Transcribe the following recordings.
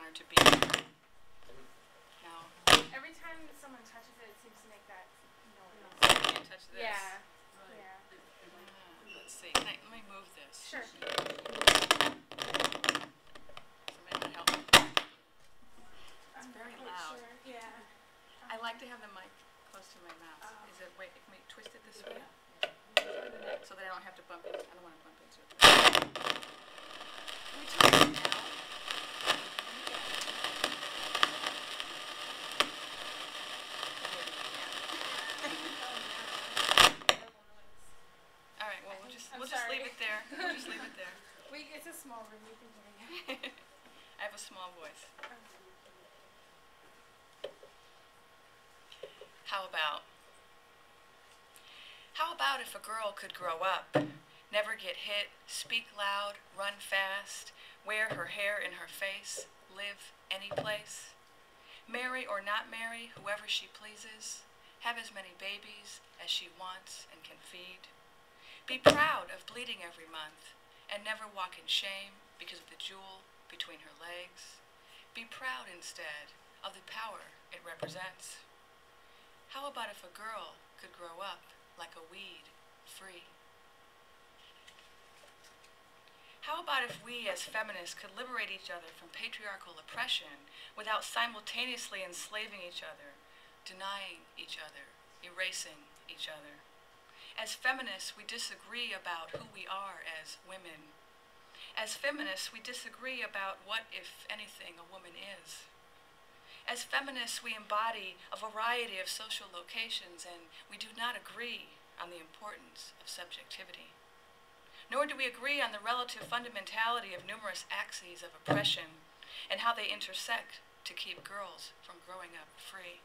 honor to be here. Now, Every time someone touches it, it seems to make that noise. I can't touch this. Yeah. Yeah. Ah, Let's see, can I, let me move this. Sure. Somebody help me. I'm very loud. Sure. Yeah. I like to have the mic close to my mouth. Oh. Is it, wait, can we twist it this way? So that I don't have to bump into, I don't wanna bump into it. Can we turn it down? All right, well, we'll just, I'm we'll just leave sorry. it there. We'll just leave it there. We, it's a small room. We can hear you. I have a small voice. How about? How about if a girl could grow up, never get hit, speak loud, run fast, wear her hair in her face, live any place, marry or not marry whoever she pleases, have as many babies as she wants and can feed, be proud of bleeding every month and never walk in shame because of the jewel between her legs. Be proud instead of the power it represents. How about if a girl could grow up like a weed, free? How about if we as feminists could liberate each other from patriarchal oppression without simultaneously enslaving each other, denying each other, erasing each other? As feminists, we disagree about who we are as women. As feminists, we disagree about what, if anything, a woman is. As feminists, we embody a variety of social locations and we do not agree on the importance of subjectivity. Nor do we agree on the relative fundamentality of numerous axes of oppression and how they intersect to keep girls from growing up free.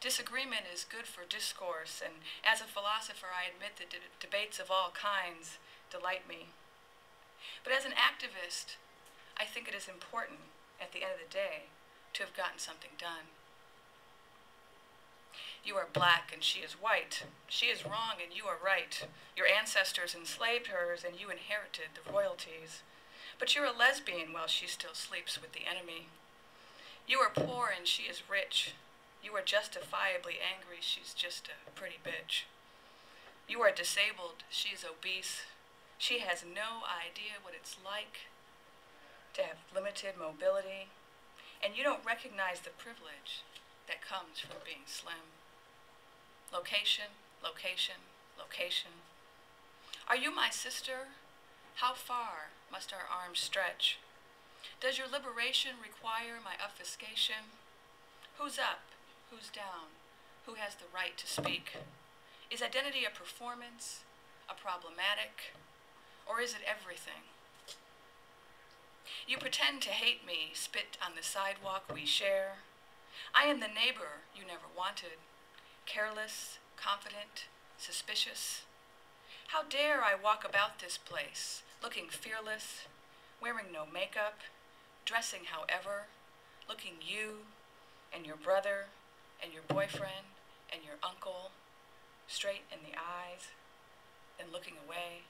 Disagreement is good for discourse, and as a philosopher, I admit that de- debates of all kinds delight me. But as an activist, I think it is important, at the end of the day, to have gotten something done. You are black and she is white. She is wrong and you are right. Your ancestors enslaved hers and you inherited the royalties. But you're a lesbian while she still sleeps with the enemy. You are poor and she is rich. You are justifiably angry, she's just a pretty bitch. You are disabled, She's obese. She has no idea what it's like to have limited mobility, and you don't recognize the privilege that comes from being slim. Location, location, location. Are you my sister? How far must our arms stretch? Does your liberation require my obfuscation? Who's up? Who's down? Who has the right to speak? Is identity a performance, a problematic, or is it everything? You pretend to hate me, spit on the sidewalk we share. I am the neighbor you never wanted, careless, confident, suspicious. How dare I walk about this place, looking fearless, wearing no makeup, dressing however, looking you and your brother and your boyfriend and your uncle straight in the eyes, then looking away.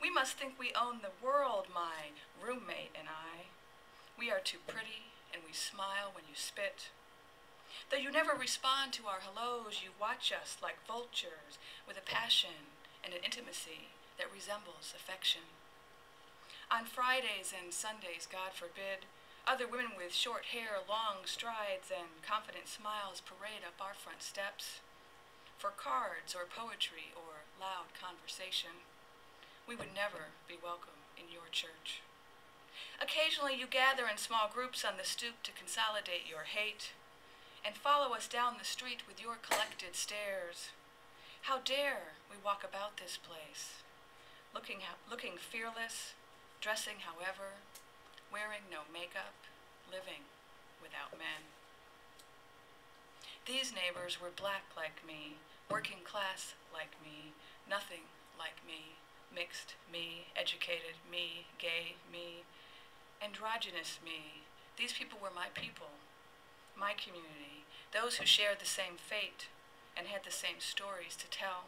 We must think we own the world, my roommate and I. We are too pretty, and we smile when you spit. Though you never respond to our hellos, you watch us like vultures with a passion and an intimacy that resembles affection. On Fridays and Sundays, God forbid, other women with short hair, long strides, and confident smiles parade up our front steps for cards or poetry or loud conversation. We would never be welcome in your church. Occasionally, you gather in small groups on the stoop to consolidate your hate and follow us down the street with your collected stares. How dare we walk about this place, looking, looking fearless, dressing however, wearing no makeup, living without men. These neighbors were black like me, working class like me, nothing like me, mixed me, educated me, gay me, androgynous me. These people were my people, my community, those who shared the same fate and had the same stories to tell.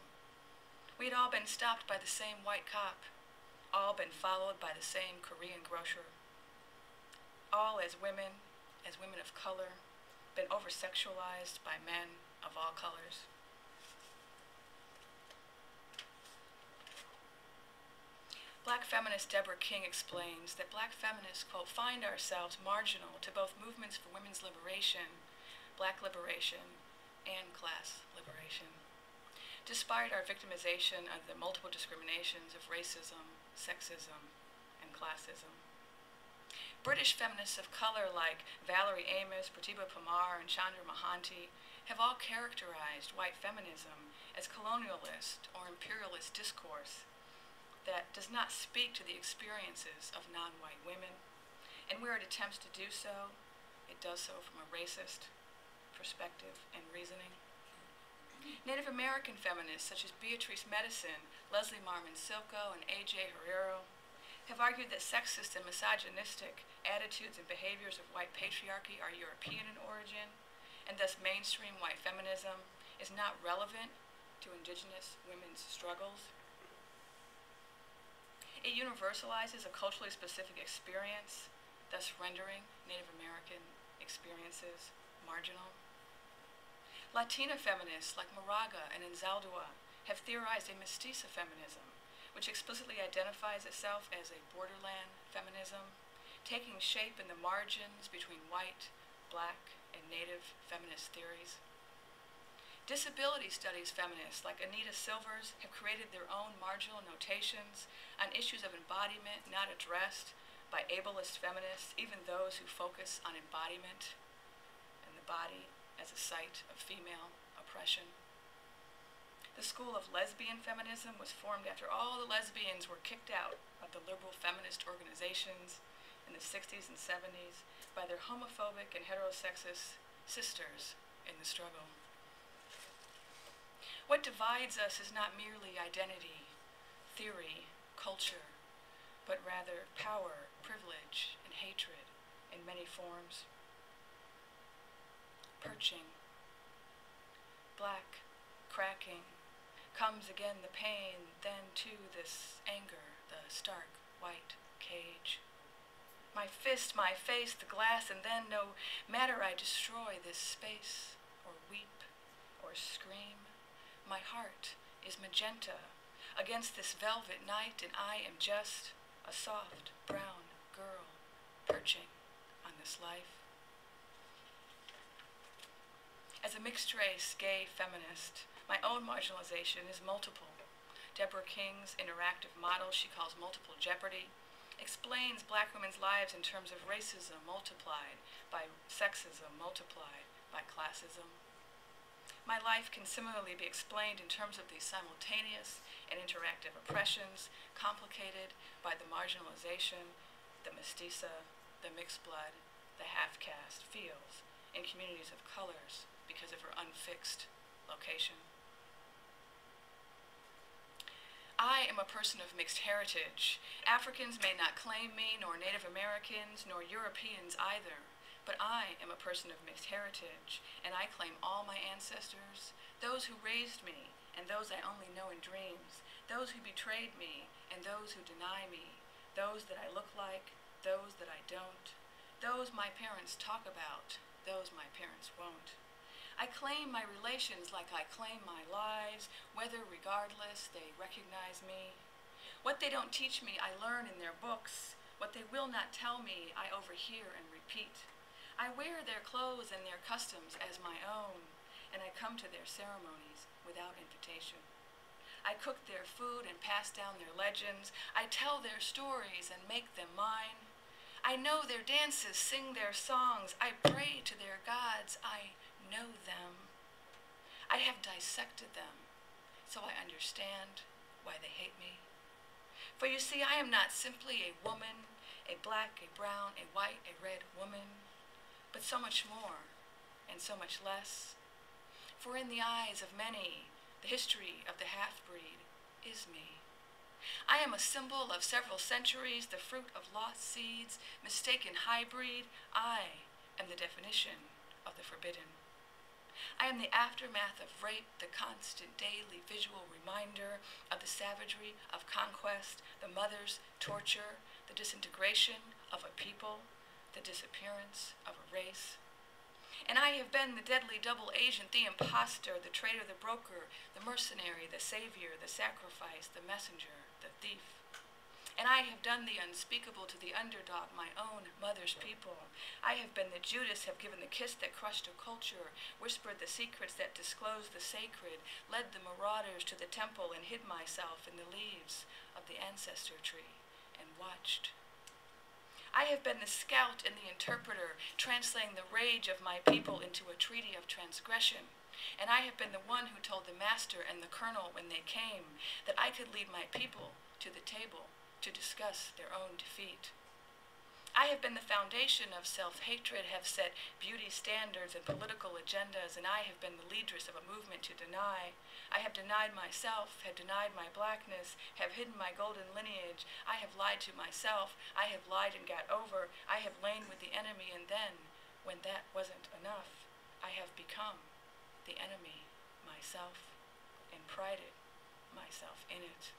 We had all been stopped by the same white cop, all been followed by the same Korean grocer. all as women, as women of color, been over sexualized by men of all colors. Black feminist Deborah King explains that black feminists, quote, find ourselves marginal to both movements for women's liberation, black liberation, and class liberation. Despite our victimization of the multiple discriminations of racism, sexism, and classism. British feminists of color like Valerie Amos, Pratibha Parmar, and Chandra Mohanty have all characterized white feminism as colonialist or imperialist discourse that does not speak to the experiences of non-white women, and where it attempts to do so, it does so from a racist perspective and reasoning. Native American feminists such as Beatrice Medicine, Leslie Marmon Silko, and A.J. Herrero have argued that sexist and misogynistic attitudes and behaviors of white patriarchy are European in origin, and thus mainstream white feminism is not relevant to indigenous women's struggles it universalizes a culturally specific experience, thus rendering Native American experiences marginal. Latina feminists like Moraga and Anzaldúa have theorized a mestiza feminism, which explicitly identifies itself as a borderland feminism, taking shape in the margins between white, black, and native feminist theories. Disability studies feminists like Anita Silvers have created their own marginal notations on issues of embodiment not addressed by ableist feminists, even those who focus on embodiment and the body as a site of female oppression. The school of lesbian feminism was formed after all the lesbians were kicked out of the liberal feminist organizations in the 60s and 70s by their homophobic and heterosexist sisters in the struggle. What divides us is not merely identity, theory, culture, but rather power, privilege, and hatred in many forms. Perching, black, cracking, comes again the pain, then too this anger, the stark white cage. My fist, my face, the glass, and then no matter I destroy this space, or weep, or scream, my heart is magenta against this velvet night, and I am just a soft brown girl perching on this life. As a mixed race gay feminist, my own marginalization is multiple. Deborah King's interactive model she calls multiple jeopardy explains black women's lives in terms of racism multiplied by sexism multiplied by classism my life can similarly be explained in terms of these simultaneous and interactive oppressions, complicated by the marginalization the mestiza, the mixed blood, the half-caste feels in communities of colors because of her unfixed location. I am a person of mixed heritage. Africans may not claim me, nor Native Americans, nor Europeans either. But I am a person of mixed heritage, and I claim all my ancestors, those who raised me, and those I only know in dreams, those who betrayed me, and those who deny me, those that I look like, those that I don't, those my parents talk about, those my parents won't. I claim my relations like I claim my lives, whether regardless they recognize me. What they don't teach me, I learn in their books. What they will not tell me, I overhear and repeat. I wear their clothes and their customs as my own, and I come to their ceremonies without invitation. I cook their food and pass down their legends. I tell their stories and make them mine. I know their dances, sing their songs. I pray to their gods. I know them. I have dissected them, so I understand why they hate me. For you see, I am not simply a woman, a black, a brown, a white, a red woman but so much more and so much less. For in the eyes of many, the history of the half-breed is me. I am a symbol of several centuries, the fruit of lost seeds, mistaken hybrid. I am the definition of the forbidden. I am the aftermath of rape, the constant daily visual reminder of the savagery of conquest, the mother's torture, the disintegration of a people, the disappearance of a race. And I have been the deadly double agent, the impostor, the traitor, the broker, the mercenary, the savior, the sacrifice, the messenger, the thief. And I have done the unspeakable to the underdog, my own mother's people. I have been the Judas, have given the kiss that crushed a culture, whispered the secrets that disclosed the sacred, led the marauders to the temple, and hid myself in the leaves of the ancestor tree, and watched I have been the scout and the interpreter, translating the rage of my people into a treaty of transgression. And I have been the one who told the master and the colonel when they came that I could lead my people to the table to discuss their own defeat. I have been the foundation of self hatred, have set beauty standards and political agendas, and I have been the leaderess of a movement to deny I have denied myself, have denied my blackness, have hidden my golden lineage. I have lied to myself. I have lied and got over. I have lain with the enemy, and then, when that wasn't enough, I have become the enemy myself and prided myself in it.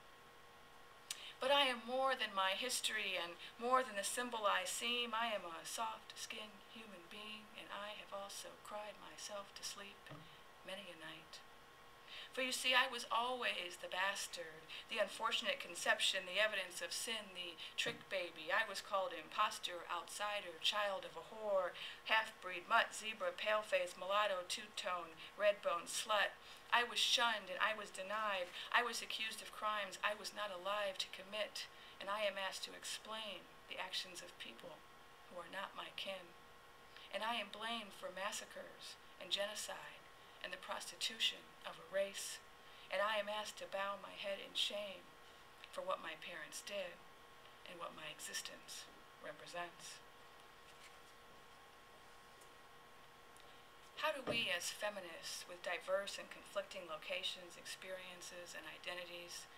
But I am more than my history and more than the symbol I seem. I am a soft skinned human being, and I have also cried myself to sleep many a night. For you see, I was always the bastard, the unfortunate conception, the evidence of sin, the trick baby. I was called impostor, outsider, child of a whore, half-breed, mutt, zebra, pale-face, mulatto, two-tone, red-bone, slut. I was shunned and I was denied. I was accused of crimes I was not alive to commit, and I am asked to explain the actions of people who are not my kin. And I am blamed for massacres and genocide and the prostitution of a race, and I am asked to bow my head in shame for what my parents did and what my existence represents. How do we, as feminists with diverse and conflicting locations, experiences, and identities,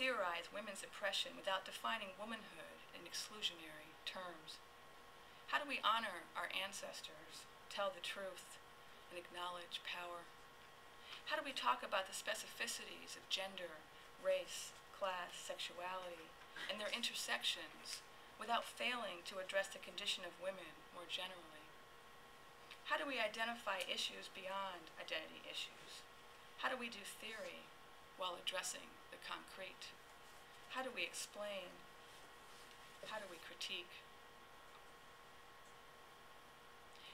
theorize women's oppression without defining womanhood in exclusionary terms? How do we honor our ancestors, tell the truth, and acknowledge power? How do we talk about the specificities of gender, race, class, sexuality, and their intersections without failing to address the condition of women more generally? How do we identify issues beyond identity issues? How do we do theory while addressing the concrete? How do we explain? How do we critique?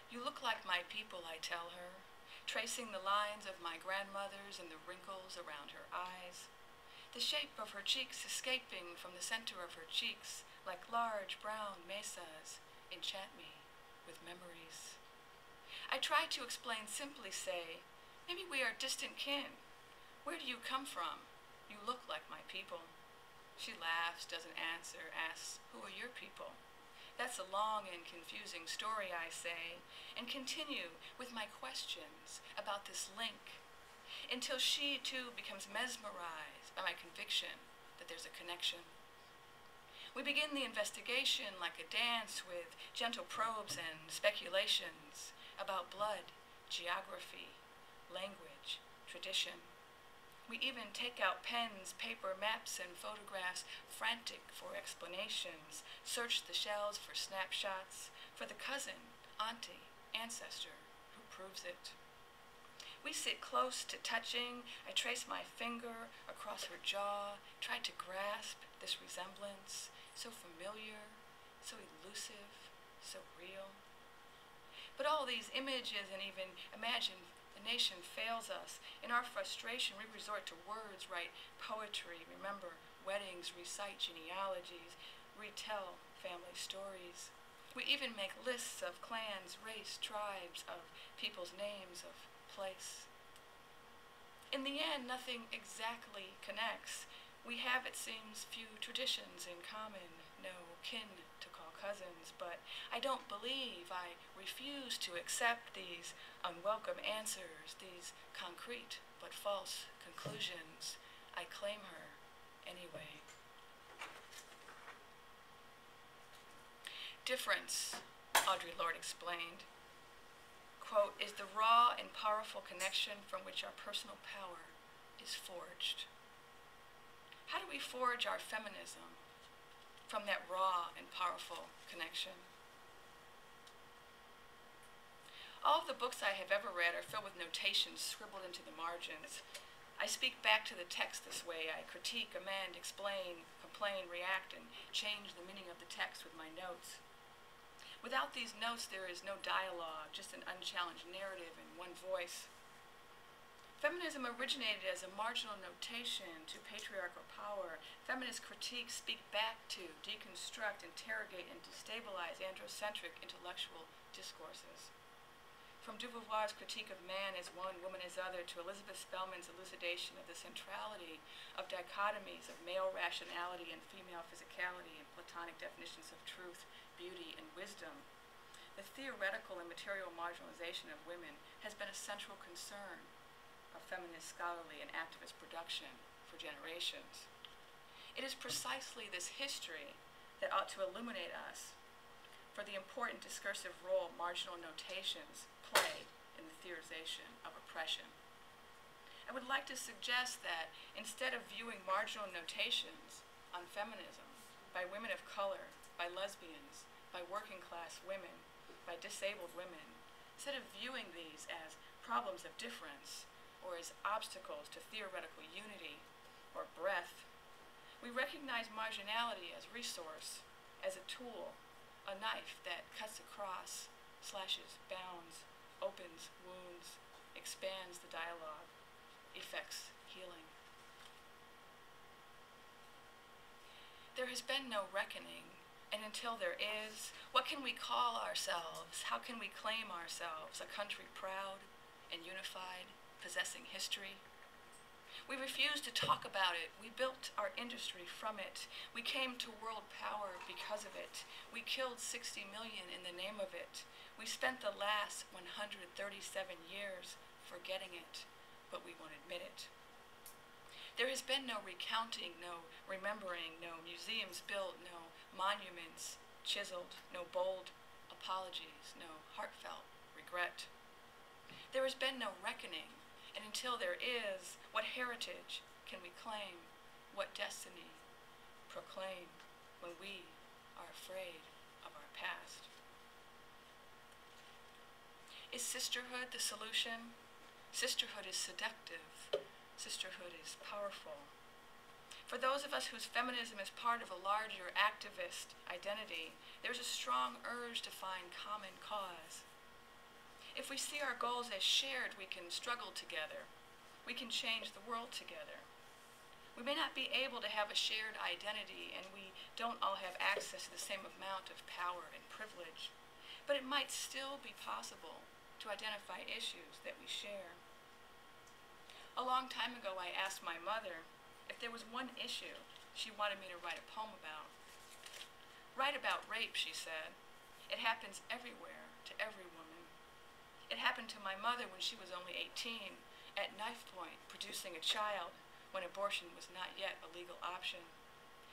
You look like my people, I tell her, tracing the lines of my grandmother's and the wrinkles around her eyes. The shape of her cheeks escaping from the center of her cheeks like large brown mesas enchant me with memories. I try to explain simply, say, maybe we are distant kin. Where do you come from? You look like my people. She laughs, doesn't answer, asks, who are your people? That's a long and confusing story, I say, and continue with my questions about this link until she too becomes mesmerized by my conviction that there's a connection. We begin the investigation like a dance with gentle probes and speculations about blood, geography, language, tradition. We even take out pens, paper, maps, and photographs, frantic for explanations, search the shelves for snapshots, for the cousin, auntie, ancestor who proves it. We sit close to touching. I trace my finger across her jaw, try to grasp this resemblance, so familiar, so elusive, so real. But all these images and even imagined the nation fails us. In our frustration, we resort to words, write poetry, remember weddings, recite genealogies, retell family stories. We even make lists of clans, race, tribes, of people's names, of place. In the end, nothing exactly connects. We have, it seems, few traditions in common, no kin cousins, but I don't believe, I refuse to accept these unwelcome answers, these concrete but false conclusions. I claim her anyway. Difference, Audre Lorde explained, quote, is the raw and powerful connection from which our personal power is forged. How do we forge our feminism? From that raw and powerful connection. All of the books I have ever read are filled with notations scribbled into the margins. I speak back to the text this way. I critique, amend, explain, complain, react, and change the meaning of the text with my notes. Without these notes, there is no dialogue, just an unchallenged narrative in one voice. Feminism originated as a marginal notation to patriarchal power. Feminist critiques speak back to, deconstruct, interrogate, and destabilize androcentric intellectual discourses. From de Beauvoir's critique of man as one, woman as other, to Elizabeth Spelman's elucidation of the centrality of dichotomies of male rationality and female physicality and Platonic definitions of truth, beauty, and wisdom, the theoretical and material marginalization of women has been a central concern feminist scholarly and activist production for generations. It is precisely this history that ought to illuminate us for the important discursive role marginal notations play in the theorization of oppression. I would like to suggest that instead of viewing marginal notations on feminism by women of color, by lesbians, by working class women, by disabled women, instead of viewing these as problems of difference or as obstacles to theoretical unity or breadth, we recognize marginality as resource, as a tool a knife that cuts across, slashes, bounds, opens wounds, expands the dialogue, effects healing. There has been no reckoning, and until there is, what can we call ourselves? How can we claim ourselves? A country proud and unified, possessing history? We refused to talk about it. We built our industry from it. We came to world power because of it. We killed 60 million in the name of it. We spent the last 137 years forgetting it, but we won't admit it. There has been no recounting, no remembering, no museums built, no monuments chiseled, no bold apologies, no heartfelt regret. There has been no reckoning, and until there is, what heritage can we claim? What destiny proclaim when we are afraid of our past? Is sisterhood the solution? Sisterhood is seductive. Sisterhood is powerful. For those of us whose feminism is part of a larger activist identity, there's a strong urge to find common cause. If we see our goals as shared, we can struggle together. We can change the world together. We may not be able to have a shared identity, and we don't all have access to the same amount of power and privilege, but it might still be possible to identify issues that we share. A long time ago, I asked my mother if there was one issue she wanted me to write a poem about. Write about rape, she said. It happens everywhere to every woman. It happened to my mother when she was only 18, at knife point, producing a child when abortion was not yet a legal option.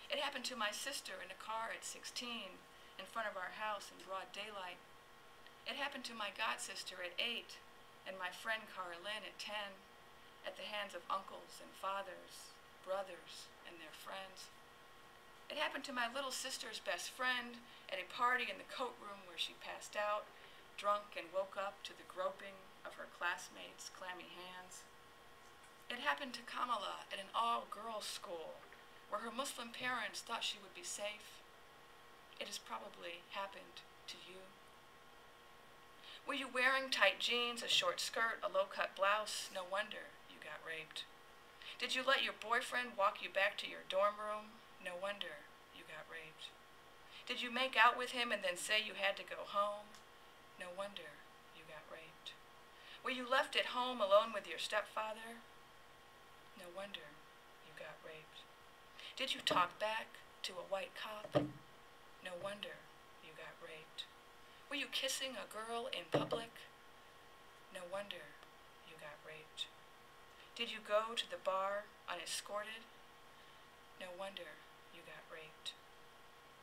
It happened to my sister in a car at 16, in front of our house in broad daylight. It happened to my god sister at 8, and my friend Carolyn at 10, at the hands of uncles and fathers, brothers, and their friends. It happened to my little sister's best friend at a party in the coat room where she passed out drunk and woke up to the groping of her classmates' clammy hands. It happened to Kamala at an all-girls school where her Muslim parents thought she would be safe. It has probably happened to you. Were you wearing tight jeans, a short skirt, a low-cut blouse? No wonder you got raped. Did you let your boyfriend walk you back to your dorm room? No wonder you got raped. Did you make out with him and then say you had to go home? No wonder you got raped. Were you left at home alone with your stepfather? No wonder you got raped. Did you talk back to a white cop? No wonder you got raped. Were you kissing a girl in public? No wonder you got raped. Did you go to the bar unescorted? No wonder you got raped.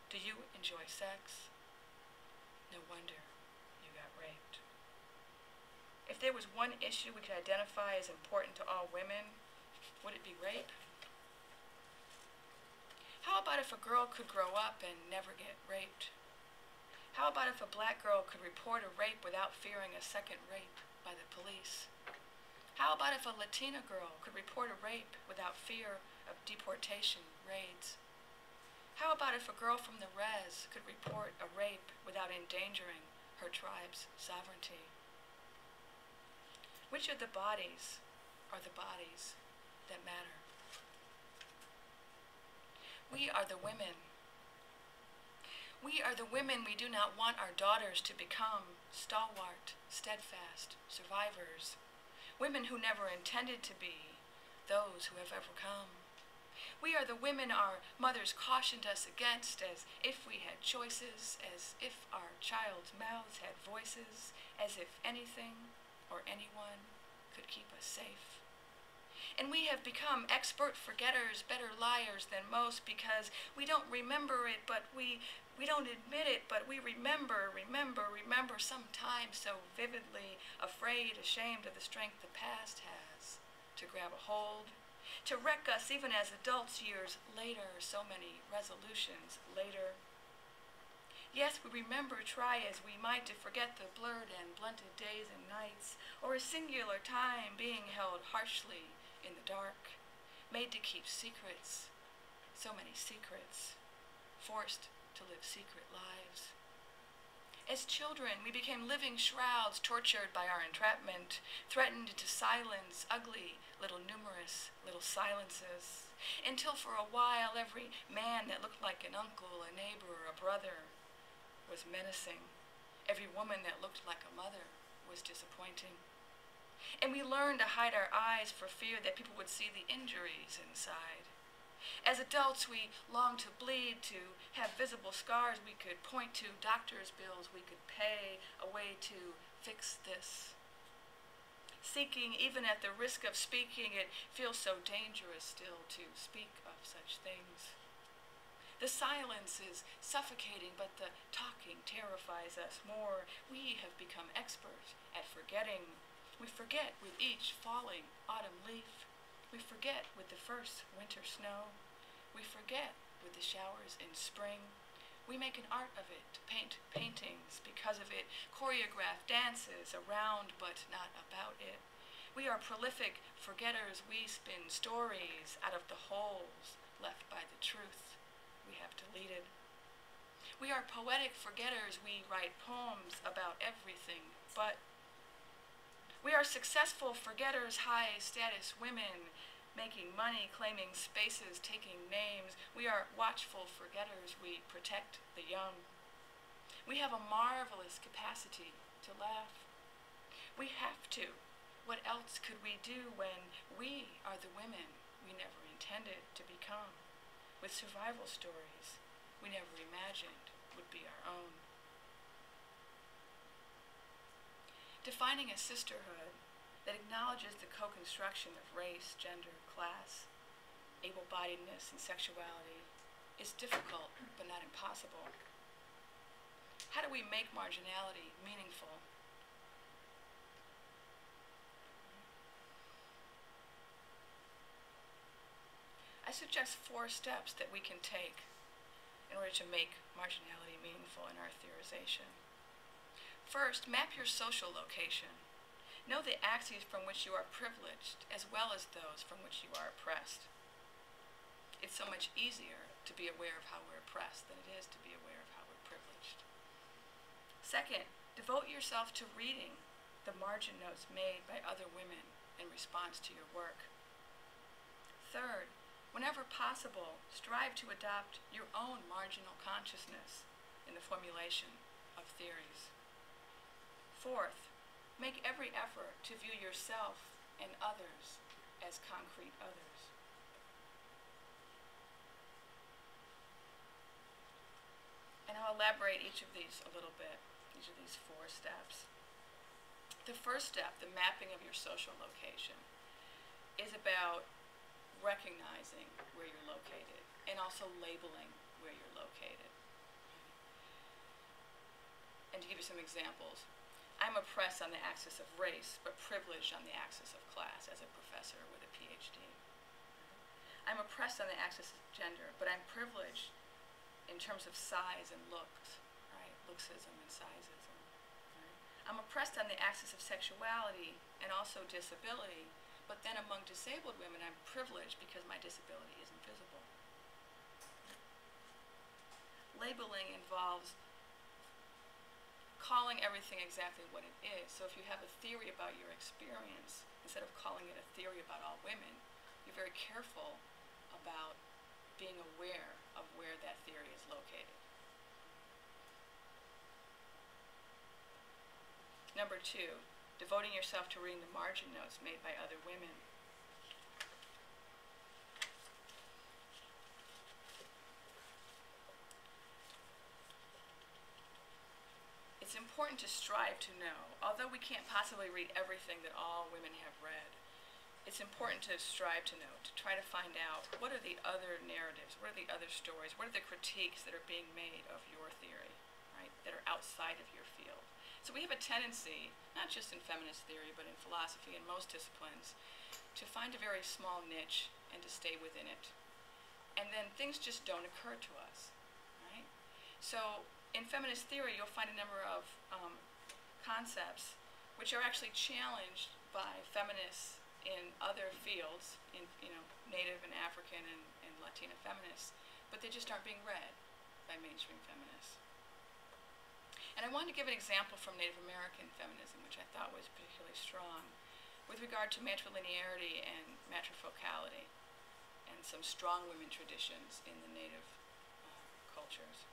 Do you enjoy sex? No wonder if there was one issue we could identify as important to all women, would it be rape? How about if a girl could grow up and never get raped? How about if a black girl could report a rape without fearing a second rape by the police? How about if a Latina girl could report a rape without fear of deportation, raids? How about if a girl from the res could report a rape without endangering her tribe's sovereignty? Which of the bodies are the bodies that matter? We are the women. We are the women we do not want our daughters to become stalwart, steadfast survivors, women who never intended to be those who have ever come. We are the women our mothers cautioned us against as if we had choices, as if our child's mouths had voices, as if anything or anyone could keep us safe. And we have become expert forgetters, better liars than most because we don't remember it, but we, we don't admit it, but we remember, remember, remember sometimes so vividly, afraid, ashamed of the strength the past has to grab a hold, to wreck us even as adults years later, so many resolutions later. Yes, we remember, try as we might to forget the blurred and blunted days and nights, or a singular time being held harshly in the dark, made to keep secrets, so many secrets, forced to live secret lives. As children, we became living shrouds tortured by our entrapment, threatened to silence ugly, little numerous, little silences, until for a while every man that looked like an uncle, a neighbor, a brother was menacing. Every woman that looked like a mother was disappointing. And we learned to hide our eyes for fear that people would see the injuries inside. As adults, we longed to bleed, to have visible scars we could point to, doctor's bills we could pay, a way to fix this. Seeking, even at the risk of speaking, it feels so dangerous still to speak of such things. The silence is suffocating, but the talking terrifies us more. We have become expert at forgetting we forget with each falling autumn leaf. We forget with the first winter snow. We forget with the showers in spring. We make an art of it, paint paintings because of it, choreograph dances around but not about it. We are prolific forgetters. We spin stories out of the holes left by the truth we have deleted. We are poetic forgetters. We write poems about everything but we are successful forgetters, high status women, making money, claiming spaces, taking names. We are watchful forgetters. We protect the young. We have a marvelous capacity to laugh. We have to. What else could we do when we are the women we never intended to become, with survival stories we never imagined would be our own? defining a sisterhood that acknowledges the co-construction of race, gender, class, able-bodiedness, and sexuality is difficult but not impossible. How do we make marginality meaningful? I suggest four steps that we can take in order to make marginality meaningful in our theorization. First, map your social location. Know the axes from which you are privileged as well as those from which you are oppressed. It's so much easier to be aware of how we're oppressed than it is to be aware of how we're privileged. Second, devote yourself to reading the margin notes made by other women in response to your work. Third, whenever possible, strive to adopt your own marginal consciousness in the formulation of theories. Fourth, make every effort to view yourself and others as concrete others. And I'll elaborate each of these a little bit, each of these four steps. The first step, the mapping of your social location, is about recognizing where you're located and also labeling where you're located. And to give you some examples, I'm oppressed on the axis of race, but privileged on the axis of class as a professor with a PhD. I'm oppressed on the axis of gender, but I'm privileged in terms of size and looks, right? Looksism and sizeism. Right? I'm oppressed on the axis of sexuality and also disability, but then among disabled women, I'm privileged because my disability isn't visible. Labeling involves calling everything exactly what it is. So if you have a theory about your experience, instead of calling it a theory about all women, you're very careful about being aware of where that theory is located. Number two, devoting yourself to reading the margin notes made by other women. It's important to strive to know, although we can't possibly read everything that all women have read. It's important to strive to know, to try to find out what are the other narratives, what are the other stories, what are the critiques that are being made of your theory, right, that are outside of your field. So we have a tendency, not just in feminist theory, but in philosophy and most disciplines, to find a very small niche and to stay within it. And then things just don't occur to us, right? So in feminist theory, you'll find a number of um, concepts which are actually challenged by feminists in other fields, in you know Native and African and, and Latina feminists, but they just aren't being read by mainstream feminists. And I wanted to give an example from Native American feminism, which I thought was particularly strong, with regard to matrilinearity and matrifocality, and some strong women traditions in the Native uh, cultures.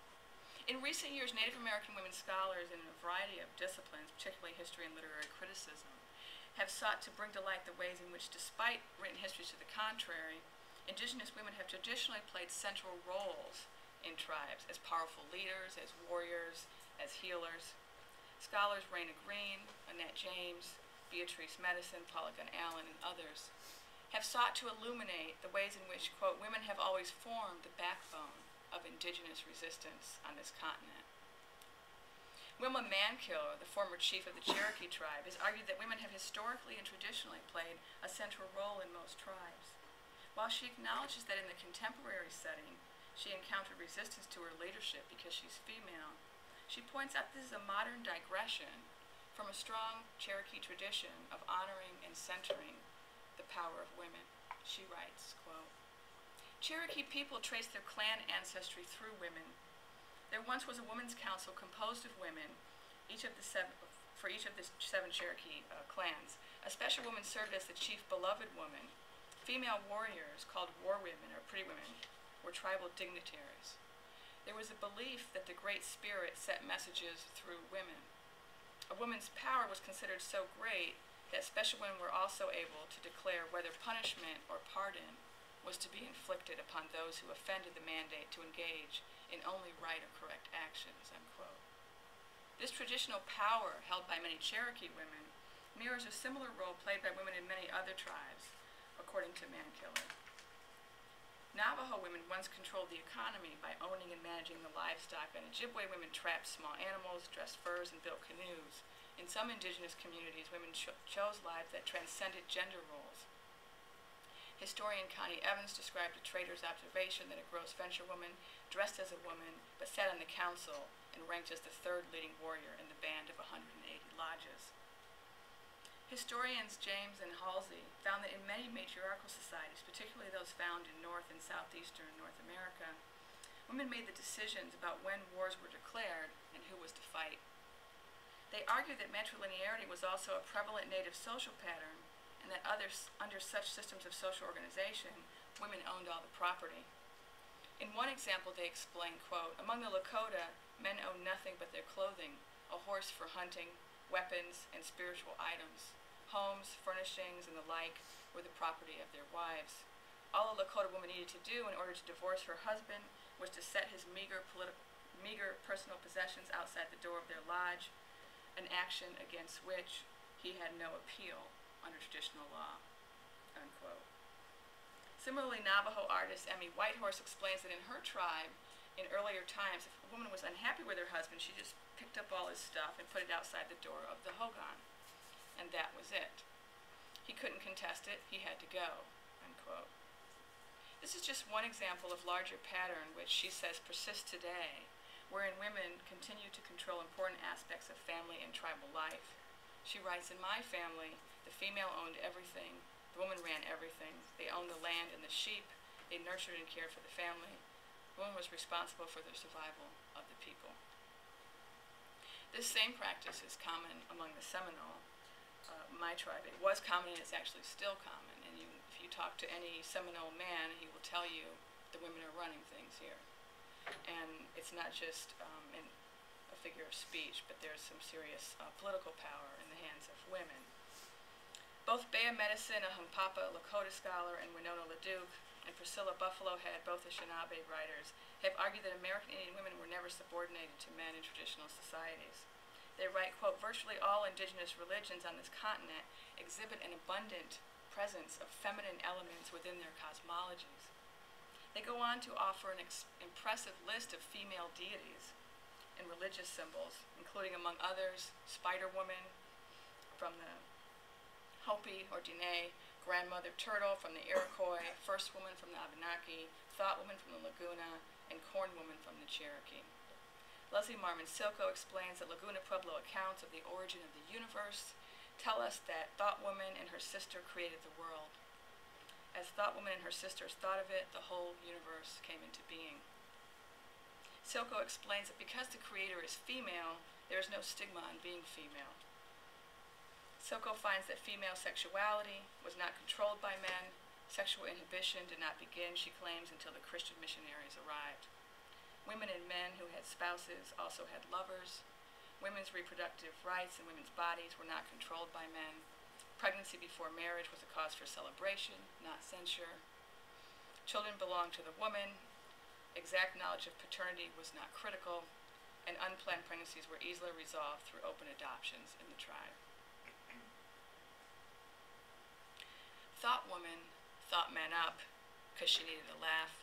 In recent years, Native American women scholars in a variety of disciplines, particularly history and literary criticism, have sought to bring to light the ways in which, despite written histories to the contrary, indigenous women have traditionally played central roles in tribes as powerful leaders, as warriors, as healers. Scholars Rayna Green, Annette Jaimes, Beatrice Medicine, Paula Gunn Allen, and others have sought to illuminate the ways in which, quote, women have always formed the backbone of indigenous resistance on this continent. Wilma Mankiller, the former chief of the Cherokee tribe, has argued that women have historically and traditionally played a central role in most tribes. While she acknowledges that in the contemporary setting she encountered resistance to her leadership because she's female, she points out this is a modern digression from a strong Cherokee tradition of honoring and centering the power of women. She writes, quote, Cherokee people trace their clan ancestry through women there once was a women's council composed of women, each of the seven, for each of the seven Cherokee uh, clans. A special woman served as the chief beloved woman. Female warriors, called war women or pretty women, were tribal dignitaries. There was a belief that the Great Spirit sent messages through women. A woman's power was considered so great that special women were also able to declare whether punishment or pardon was to be inflicted upon those who offended the mandate to engage in only right or correct actions, unquote. This traditional power held by many Cherokee women mirrors a similar role played by women in many other tribes, according to Mankiller. Navajo women once controlled the economy by owning and managing the livestock, and Ojibwe women trapped small animals, dressed furs, and built canoes. In some indigenous communities, women cho chose lives that transcended gender roles. Historian Connie Evans described a trader's observation that a Gros Ventre woman, dressed as a woman, but sat on the council and ranked as the third leading warrior in the band of 180 lodges. Historians Jaimes and Halsey found that in many matriarchal societies, particularly those found in North and Southeastern North America, women made the decisions about when wars were declared and who was to fight. They argued that matrilinearity was also a prevalent native social pattern and that others, under such systems of social organization, women owned all the property. In one example, they explain, quote, Among the Lakota, men own nothing but their clothing, a horse for hunting, weapons, and spiritual items. Homes, furnishings, and the like were the property of their wives. All a Lakota woman needed to do in order to divorce her husband was to set his meager, meager personal possessions outside the door of their lodge, an action against which he had no appeal under traditional law, unquote. Similarly, Navajo artist Emmi Whitehorse explains that in her tribe, in earlier times, if a woman was unhappy with her husband, she just picked up all his stuff and put it outside the door of the hogan, and that was it. He couldn't contest it, he had to go, unquote. This is just one example of larger pattern which she says persists today, wherein women continue to control important aspects of family and tribal life. She writes, In my family, the female owned everything, the woman ran everything. They owned the land and the sheep, they nurtured and cared for the family. The woman was responsible for the survival of the people. This same practice is common among the Seminole, uh, my tribe. It was common and it's actually still common. And you, if you talk to any Seminole man, he will tell you the women are running things here. And it's not just um, in a figure of speech, but there's some serious uh, political power in the hands of women. Both Bea Medicine, a Hunkpapa Lakota scholar, and Winona LaDuke and Priscilla Buffalo Head, both Anishinaabe writers, have argued that American Indian women were never subordinated to men in traditional societies. They write, quote, virtually all indigenous religions on this continent exhibit an abundant presence of feminine elements within their cosmologies. They go on to offer an impressive list of female deities and religious symbols, including, among others, Spider Woman from the Hopi or Diné, Grandmother Turtle from the Iroquois, First Woman from the Abenaki, Thought Woman from the Laguna, and Corn Woman from the Cherokee. Leslie Marmon Silko explains that Laguna Pueblo accounts of the origin of the universe tell us that Thought Woman and her sister created the world. As Thought Woman and her sisters thought of it, the whole universe came into being. Silko explains that because the creator is female, there is no stigma on being female. Silko finds that female sexuality was not controlled by men, Sexual inhibition did not begin, she claims, until the Christian missionaries arrived. Women and men who had spouses also had lovers. Women's reproductive rights and women's bodies were not controlled by men. Pregnancy before marriage was a cause for celebration, not censure. Children belonged to the woman. Exact knowledge of paternity was not critical, and unplanned pregnancies were easily resolved through open adoptions in the tribe. Thought woman thought men up because she needed a laugh.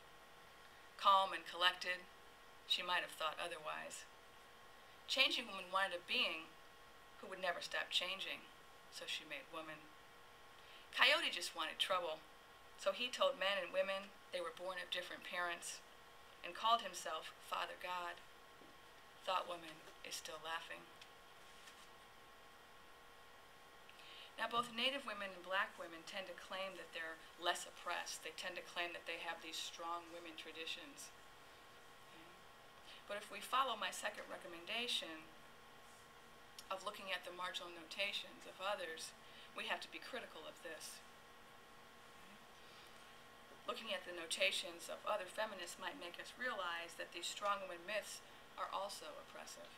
Calm and collected, she might have thought otherwise. Changing Woman wanted a being who would never stop changing, so she made woman. Coyote just wanted trouble, so he told men and women they were born of different parents and called himself Father God. Thought Woman is still laughing. Now, both Native women and black women tend to claim that they're less oppressed. They tend to claim that they have these strong women traditions. But if we follow my second recommendation of looking at the marginal notations of others, we have to be critical of this. Looking at the notations of other feminists might make us realize that these strong women myths are also oppressive.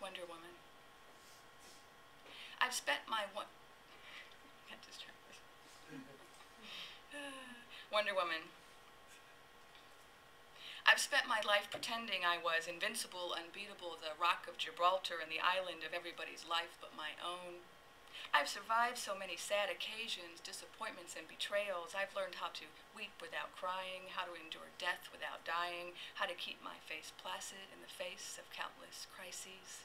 Wonder Woman. I've spent my one. Wonder Woman. I've spent my life pretending I was invincible, unbeatable, the rock of Gibraltar and the island of everybody's life but my own. I've survived so many sad occasions, disappointments, and betrayals. I've learned how to weep without crying, how to endure death without dying, how to keep my face placid in the face of countless crises.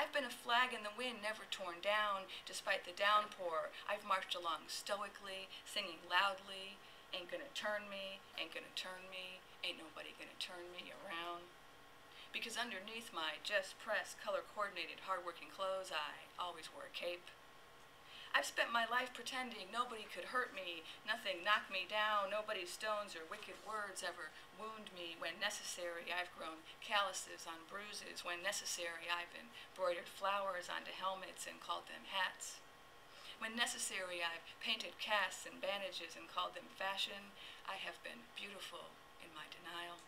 I've been a flag in the wind, never torn down, despite the downpour. I've marched along stoically, singing loudly, ain't gonna turn me, ain't gonna turn me, ain't nobody gonna turn me around. Because underneath my just pressed, color coordinated, hard working clothes, I always wore a cape. I've spent my life pretending nobody could hurt me, nothing knock me down, nobody's stones or wicked words ever wound me. When necessary, I've grown calluses on bruises. When necessary, I've embroidered flowers onto helmets and called them hats. When necessary, I've painted casts and bandages and called them fashion. I have been beautiful denial.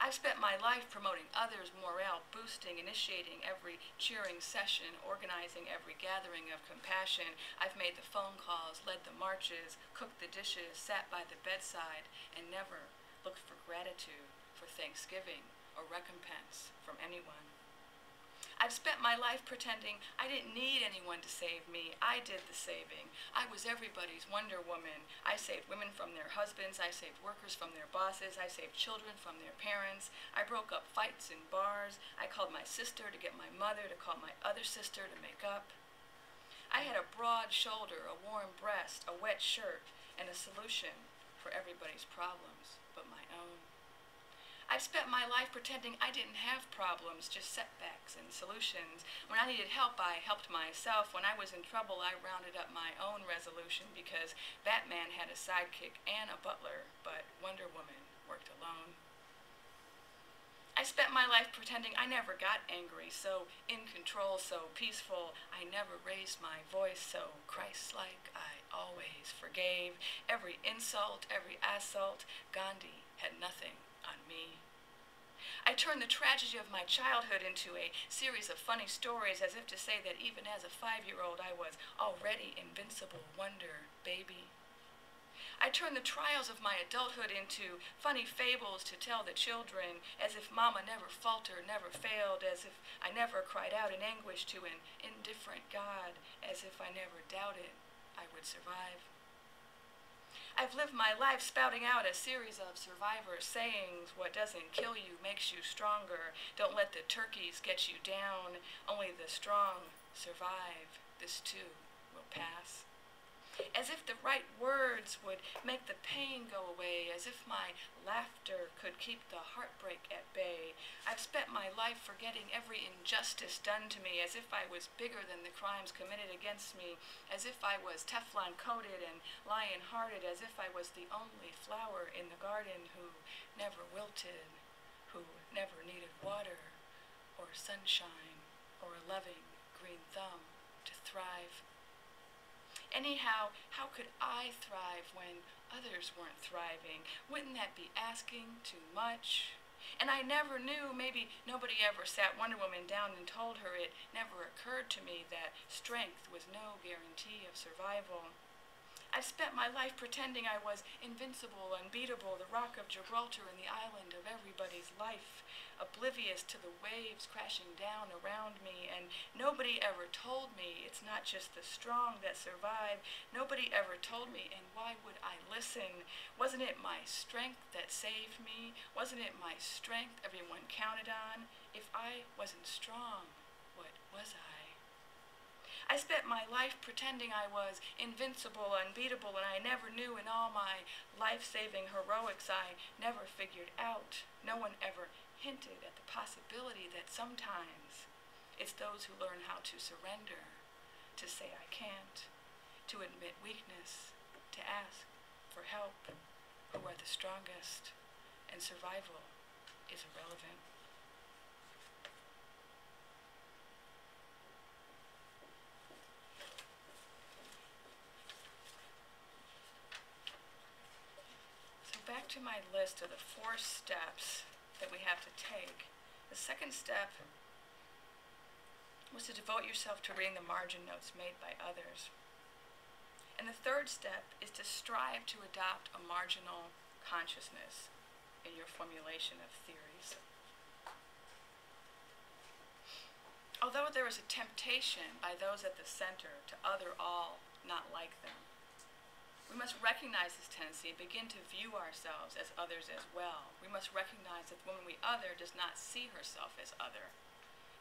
I've spent my life promoting others' morale boosting, initiating every cheering session, organizing every gathering of compassion. I've made the phone calls, led the marches, cooked the dishes, sat by the bedside, and never looked for gratitude, for thanksgiving, or recompense from anyone. I've spent my life pretending I didn't need anyone to save me. I did the saving. I was everybody's Wonder Woman. I saved women from their husbands. I saved workers from their bosses. I saved children from their parents. I broke up fights in bars. I called my sister to get my mother to call my other sister to make up. I had a broad shoulder, a warm breast, a wet shirt, and a solution for everybody's problems. I've spent my life pretending I didn't have problems, just setbacks and solutions. When I needed help, I helped myself. When I was in trouble, I rounded up my own resolution because Batman had a sidekick and a butler, but Wonder Woman worked alone. I spent my life pretending I never got angry, so in control, so peaceful. I never raised my voice, so Christ like. I always forgave every insult, every assault. Gandhi had nothing on me. I turned the tragedy of my childhood into a series of funny stories as if to say that even as a five year old I was already invincible wonder baby. I turned the trials of my adulthood into funny fables to tell the children, as if Mama never faltered, never failed, as if I never cried out in anguish to an indifferent God, as if I never doubted I would survive. I've lived my life spouting out a series of survivor sayings. What doesn't kill you makes you stronger. Don't let the turkeys get you down. Only the strong survive. This too will pass as if the right words would make the pain go away, as if my laughter could keep the heartbreak at bay. I've spent my life forgetting every injustice done to me, as if I was bigger than the crimes committed against me, as if I was Teflon coated and lion hearted, as if I was the only flower in the garden who never wilted, who never needed water or sunshine or a loving green thumb to thrive. Anyhow, how could I thrive when others weren't thriving? Wouldn't that be asking too much? And I never knew, maybe nobody ever sat Wonder Woman down and told her it never occurred to me that strength was no guarantee of survival. I've spent my life pretending I was invincible, unbeatable, the rock of Gibraltar and the island of everybody's life, oblivious to the waves crashing down around me. And nobody ever told me it's not just the strong that survive. Nobody ever told me, and why would I listen? Wasn't it my strength that saved me? Wasn't it my strength everyone counted on? If I wasn't strong, what was I? I spent my life pretending I was invincible, unbeatable, and I never knew in all my life saving heroics I never figured out. No one ever hinted at the possibility that sometimes it's those who learn how to surrender, to say I can't, to admit weakness, to ask for help, who are the strongest, and survival is irrelevant. back to my list of the four steps that we have to take. The second step was to devote yourself to reading the margin notes made by others. And the third step is to strive to adopt a marginal consciousness in your formulation of theories. Although there is a temptation by those at the center to other all not like them, we must recognize this tendency and begin to view ourselves as others as well. We must recognize that the woman we other does not see herself as other.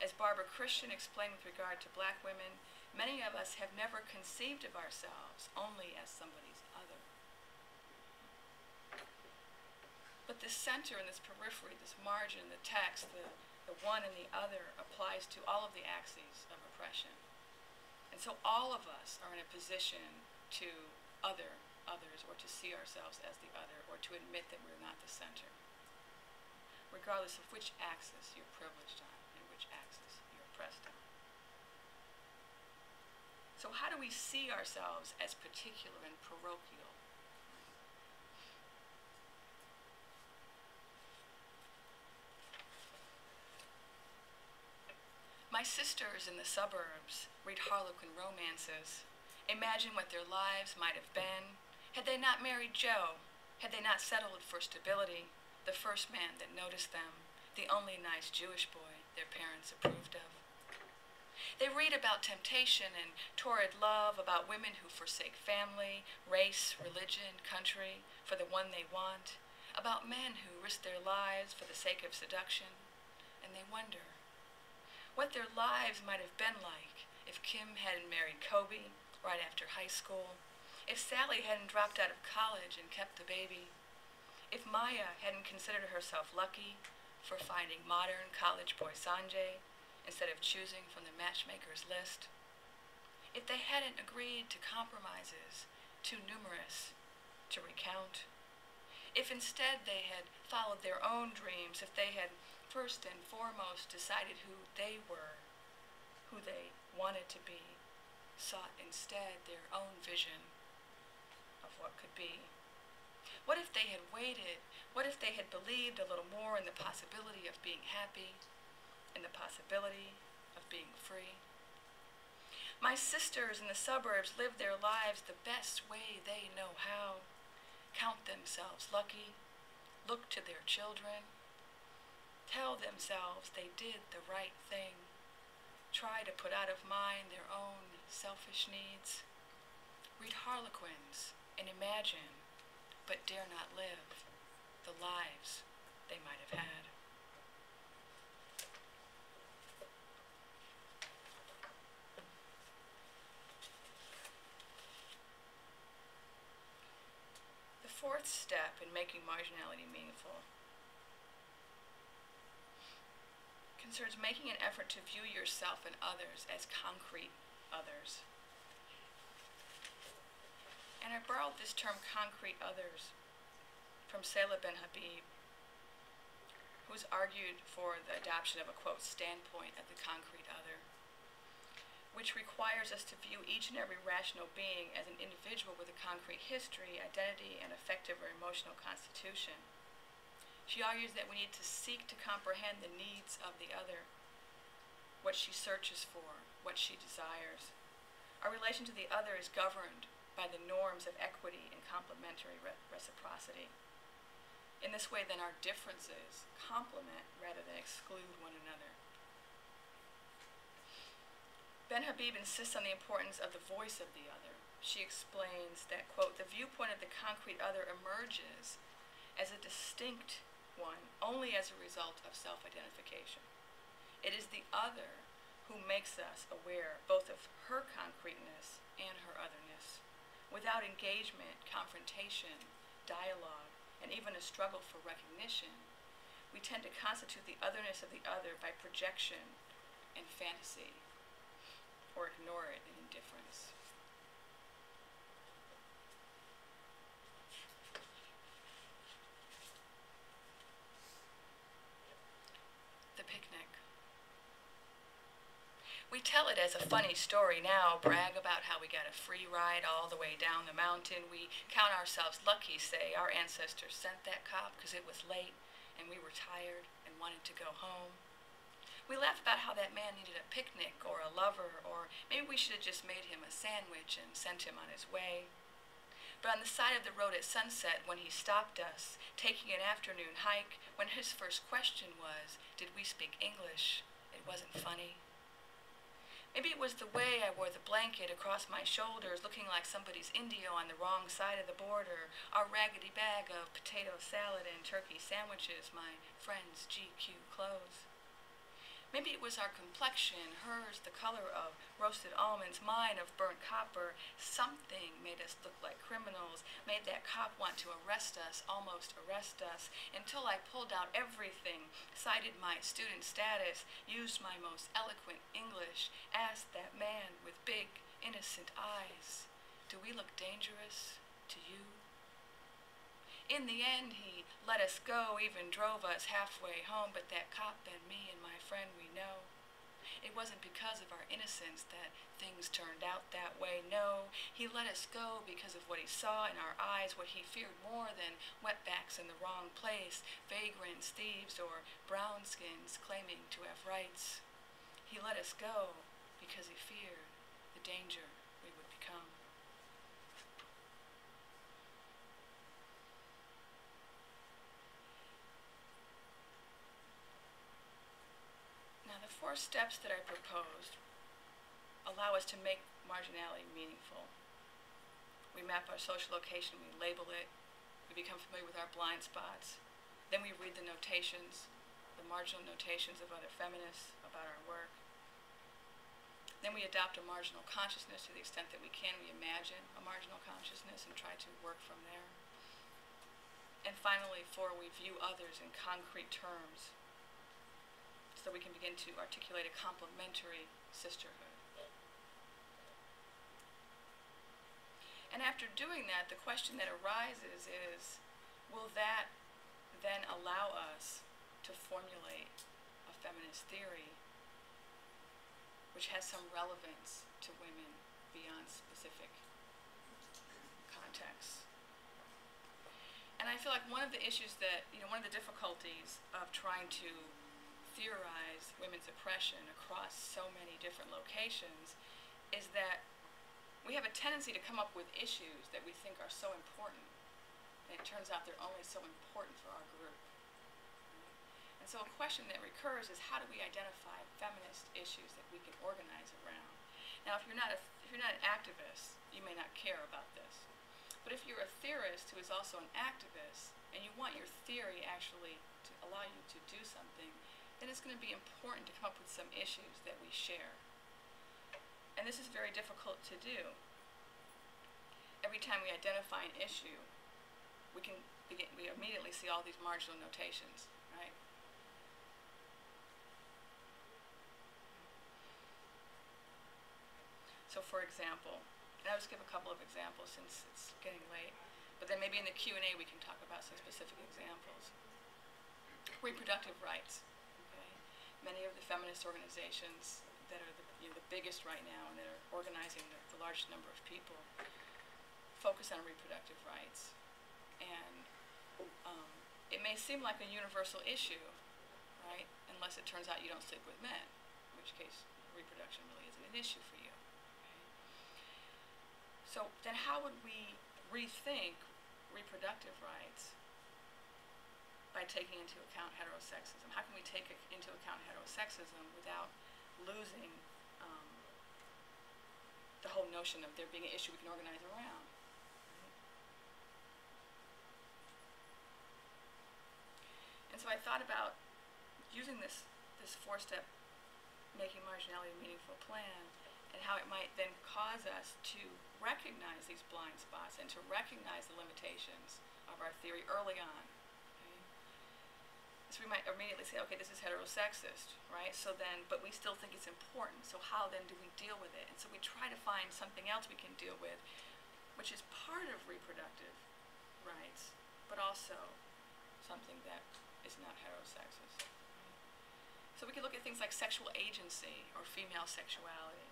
As Barbara Christian explained with regard to black women, many of us have never conceived of ourselves only as somebody's other. But this center and this periphery, this margin, the text, the, the one and the other applies to all of the axes of oppression. And so all of us are in a position to other others or to see ourselves as the other or to admit that we're not the center, regardless of which axis you're privileged on and which axis you're oppressed on. So, how do we see ourselves as particular and parochial? My sisters in the suburbs read Harlequin romances Imagine what their lives might have been had they not married Joe, had they not settled for stability, the first man that noticed them, the only nice Jewish boy their parents approved of. They read about temptation and torrid love, about women who forsake family, race, religion, country for the one they want, about men who risk their lives for the sake of seduction, and they wonder what their lives might have been like if Kim hadn't married Kobe right after high school, If Sally hadn't dropped out of college and kept the baby. If Maya hadn't considered herself lucky for finding modern college boy Sanjay instead of choosing from the matchmaker's list. If they hadn't agreed to compromises too numerous to recount. If instead they had followed their own dreams, if they had first and foremost decided who they were, who they wanted to be, sought instead their own vision of what could be. What if they had waited? What if they had believed a little more in the possibility of being happy, in the possibility of being free? My sisters in the suburbs live their lives the best way they know how, count themselves lucky, look to their children, tell themselves they did the right thing, try to put out of mind their own selfish needs, read Harlequins and imagine, but dare not live, the lives they might have had. The fourth step in making marginality meaningful concerns making an effort to view yourself and others as concrete others. And I borrowed this term concrete others from Seyla Benhabib, who's argued for the adoption of a quote standpoint of the concrete other, which requires us to view each and every rational being as an individual with a concrete history, identity, and affective or emotional constitution. She argues that we need to seek to comprehend the needs of the other, what she searches for, what she desires. Our relation to the other is governed by the norms of equity and complementary re- reciprocity. In this way, then, our differences complement rather than exclude one another. Benhabib insists on the importance of the voice of the other. She explains that, quote, the viewpoint of the concrete other emerges as a distinct one only as a result of self identification. It is the other who makes us aware both of her concreteness and her otherness. Without engagement, confrontation, dialogue, and even a struggle for recognition, we tend to constitute the otherness of the other by projection and fantasy, or ignore it in indifference. The picnic. We tell it as a funny story now, brag about how we got a free ride all the way down the mountain. We count ourselves lucky, say our ancestors sent that cop because it was late and we were tired and wanted to go home. We laugh about how that man needed a picnic or a lover, or maybe we should have just made him a sandwich and sent him on his way. But on the side of the road at sunset, when he stopped us, taking an afternoon hike, when his first question was, Did we speak English? It wasn't funny. Maybe it was the way I wore the blanket across my shoulders, looking like somebody's Indio on the wrong side of the border, our raggedy bag of potato salad and turkey sandwiches, my friend's GQ clothes. Maybe it was our complexion, hers the color of roasted almonds, mine of burnt copper. Something made us look like criminals, made that cop want to arrest us, almost arrest us, until I pulled out everything, cited my student status, used my most eloquent English, asked that man with big, innocent eyes, Do we look dangerous to you? In the end, he let us go, even drove us halfway home, but that cop and me and friend we know. It wasn't because of our innocence that things turned out that way. No, he let us go because of what he saw in our eyes, what he feared more than wetbacks in the wrong place, vagrants, thieves, or brownskins claiming to have rights. He let us go because he feared the danger we would become. Now, the four steps that I proposed allow us to make marginality meaningful. We map our social location, we label it, we become familiar with our blind spots, then we read the notations, the marginal notations of other feminists about our work. Then we adopt a marginal consciousness to the extent that we can. We imagine a marginal consciousness and try to work from there. And finally, four, we view others in concrete terms so we can begin to articulate a complementary sisterhood. And after doing that, the question that arises is will that then allow us to formulate a feminist theory which has some relevance to women beyond specific contexts? And I feel like one of the issues that, you know, one of the difficulties of trying to theorize women's oppression across so many different locations is that we have a tendency to come up with issues that we think are so important. And it turns out they're only so important for our group. And so a question that recurs is how do we identify feminist issues that we can organize around? Now, if you're not a, if you're not an activist, you may not care about this. But if you're a theorist who is also an activist, and you want your theory actually to allow you to do something, then it's going to be important to come up with some issues that we share. And this is very difficult to do. Every time we identify an issue, we can begin, we immediately see all these marginal notations, right? So for example, and I'll just give a couple of examples since it's getting late. But then maybe in the Q&A we can talk about some specific examples. Reproductive rights. Many of the feminist organizations that are the, you know, the biggest right now and that are organizing the, the largest number of people focus on reproductive rights. And um, it may seem like a universal issue, right? Unless it turns out you don't sleep with men, in which case reproduction really isn't an issue for you. So then how would we rethink reproductive rights by taking into account heterosexism? How can we take into account heterosexism without losing um, the whole notion of there being an issue we can organize around? And so I thought about using this, this four-step making marginality a meaningful plan and how it might then cause us to recognize these blind spots and to recognize the limitations of our theory early on. So we might immediately say, okay, this is heterosexist, right? So then, but we still think it's important. So how then do we deal with it? And so we try to find something else we can deal with, which is part of reproductive rights, but also something that is not heterosexist. So we can look at things like sexual agency or female sexuality.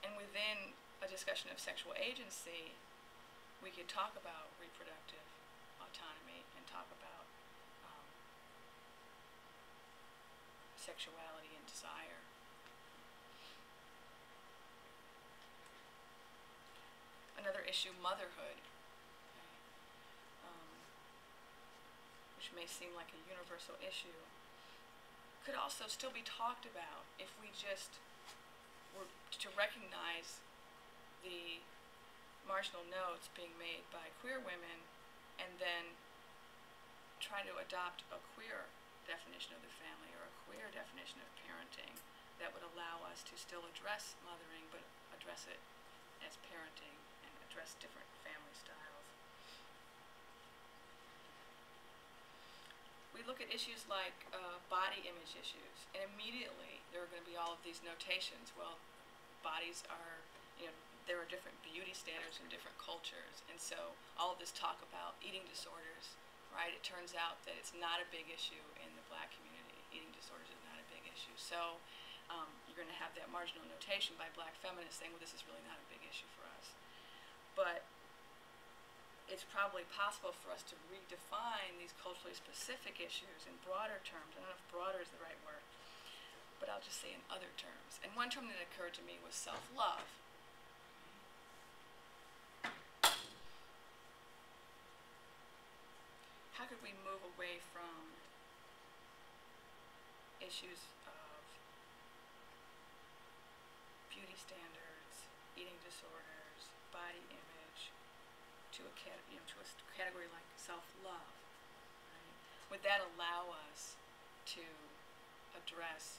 And within a discussion of sexual agency, we could talk about reproductive autonomy talk about um, sexuality and desire. Another issue, motherhood, um, which may seem like a universal issue, could also still be talked about if we just were to recognize the marginal notes being made by queer women and then try to adopt a queer definition of the family or a queer definition of parenting that would allow us to still address mothering but address it as parenting and address different family styles. We look at issues like uh, body image issues and immediately there are going to be all of these notations. Well, bodies are, you know, there are different beauty standards in different cultures. And so all of this talk about eating disorders, right, it turns out that it's not a big issue in the black community. Eating disorders is not a big issue. So um, you're going to have that marginal notation by black feminists saying, well, this is really not a big issue for us. But it's probably possible for us to redefine these culturally specific issues in broader terms. I don't know if broader is the right word but I'll just say in other terms. And one term that occurred to me was self-love. How could we move away from issues of beauty standards, eating disorders, body image, to a, you know, to a category like self-love? Right? Would that allow us to address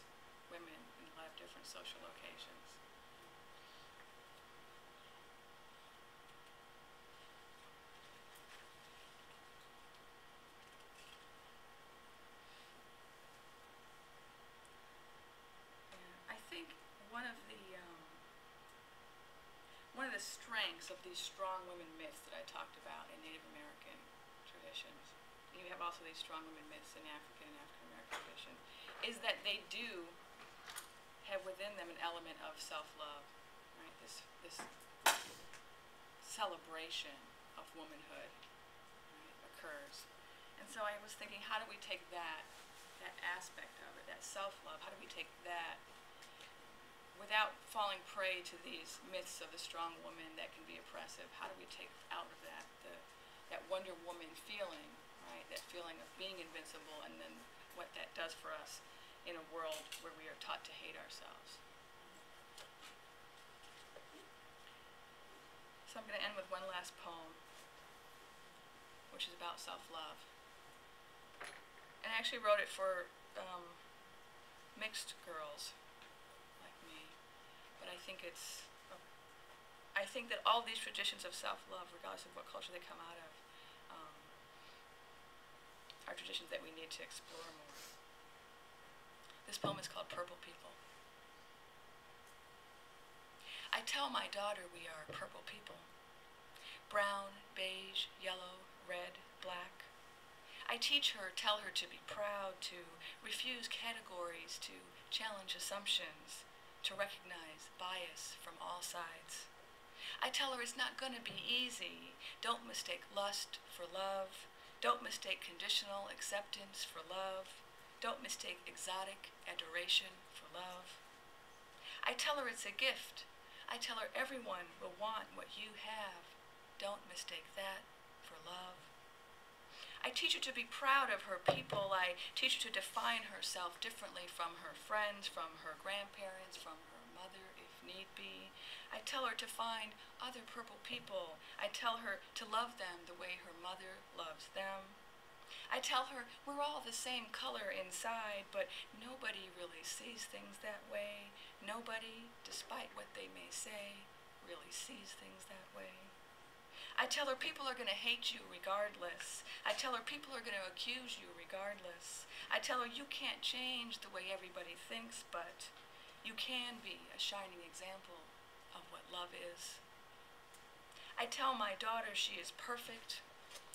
women in a lot of different social occasions. Yeah, I think one of the um, one of the strengths of these strong women myths that I talked about in Native American traditions, you have also these strong women myths in African and African American traditions, is that they do have within them an element of self-love, right? This this celebration of womanhood right, occurs, and so I was thinking, how do we take that that aspect of it, that self-love? How do we take that without falling prey to these myths of the strong woman that can be oppressive, how do we take out of that the that Wonder Woman feeling, right? That feeling of being invincible, and then what that does for us in a world where we are taught to hate ourselves. So I'm going to end with one last poem, which is about self-love. And I actually wrote it for um, mixed girls but I think it's, I think that all these traditions of self-love, regardless of what culture they come out of, um, are traditions that we need to explore more. This poem is called Purple People. I tell my daughter we are purple people. Brown, beige, yellow, red, black. I teach her, tell her to be proud, to refuse categories, to challenge assumptions, to recognize bias from all sides. I tell her it's not going to be easy. Don't mistake lust for love. Don't mistake conditional acceptance for love. Don't mistake exotic adoration for love. I tell her it's a gift. I tell her everyone will want what you have. Don't mistake that for love. I teach her to be proud of her people. I teach her to define herself differently from her friends, from her grandparents, from her mother, if need be. I tell her to find other purple people. I tell her to love them the way her mother loves them. I tell her we're all the same color inside, but nobody really sees things that way. Nobody, despite what they may say, really sees things that way. I tell her people are going to hate you regardless. I tell her people are going to accuse you regardless. I tell her you can't change the way everybody thinks, but you can be a shining example of what love is. I tell my daughter she is perfect,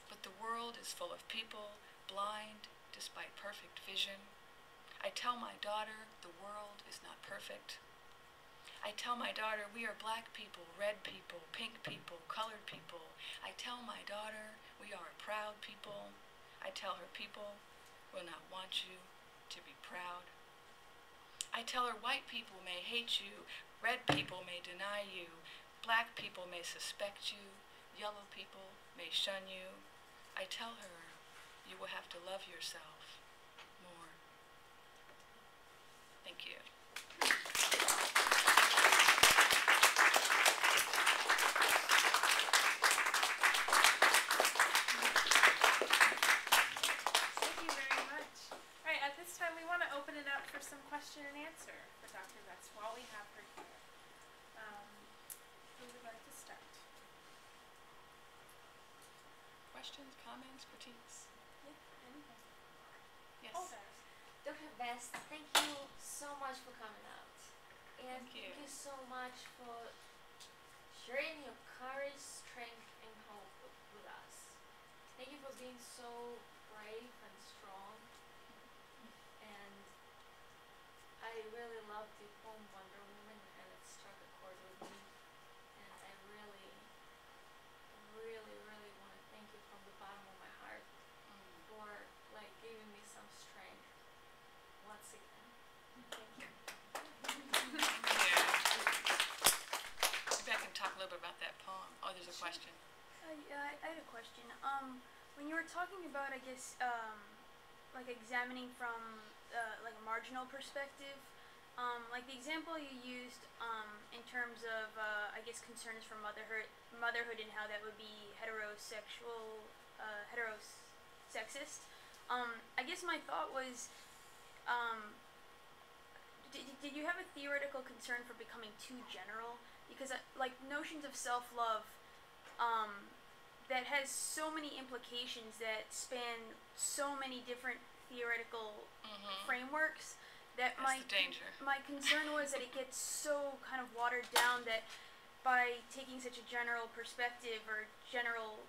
but the world is full of people blind despite perfect vision. I tell my daughter the world is not perfect. I tell my daughter we are black people, red people, pink people, colored people. I tell my daughter we are proud people. I tell her people will not want you to be proud. I tell her white people may hate you, red people may deny you, black people may suspect you, yellow people may shun you. I tell her you will have to love yourself more. Thank you. Thank you very much. All right, at this time, we want to open it up for some question and answer for Dr. Vest while we have her here. Um, who would like to start? Questions, comments, critiques? Yeah, anything. Yes. Hold that. Dr. Vest, thank you so much for coming out. And Thank you. you so much for sharing your courage, strength, and hope with, with us. Thank you for being so brave and strong. And I really love the poem Wonder Woman, and it struck a chord with me. And I really, really, really want to thank you from the bottom of my heart Mm. for like giving me some strength once again. Thank you. Yeah. Maybe I can talk a little bit about that poem. Oh, there's a Sure. question. Uh, yeah, I, I had a question. Um, when you were talking guess, um, like examining from uh, like a marginal perspective, um, like the example you used um, in terms of, uh, I guess, concerns for motherhood, motherhood, and how that would be heterosexual, uh, heterosexist. Um, I guess my thought was, um, did, did you have a theoretical concern for becoming too general? Because uh, like notions of self love, um, that has so many implications that span so many different theoretical Mm-hmm. frameworks that That's my the danger. my concern was that it gets so kind of watered down that by taking such a general perspective or general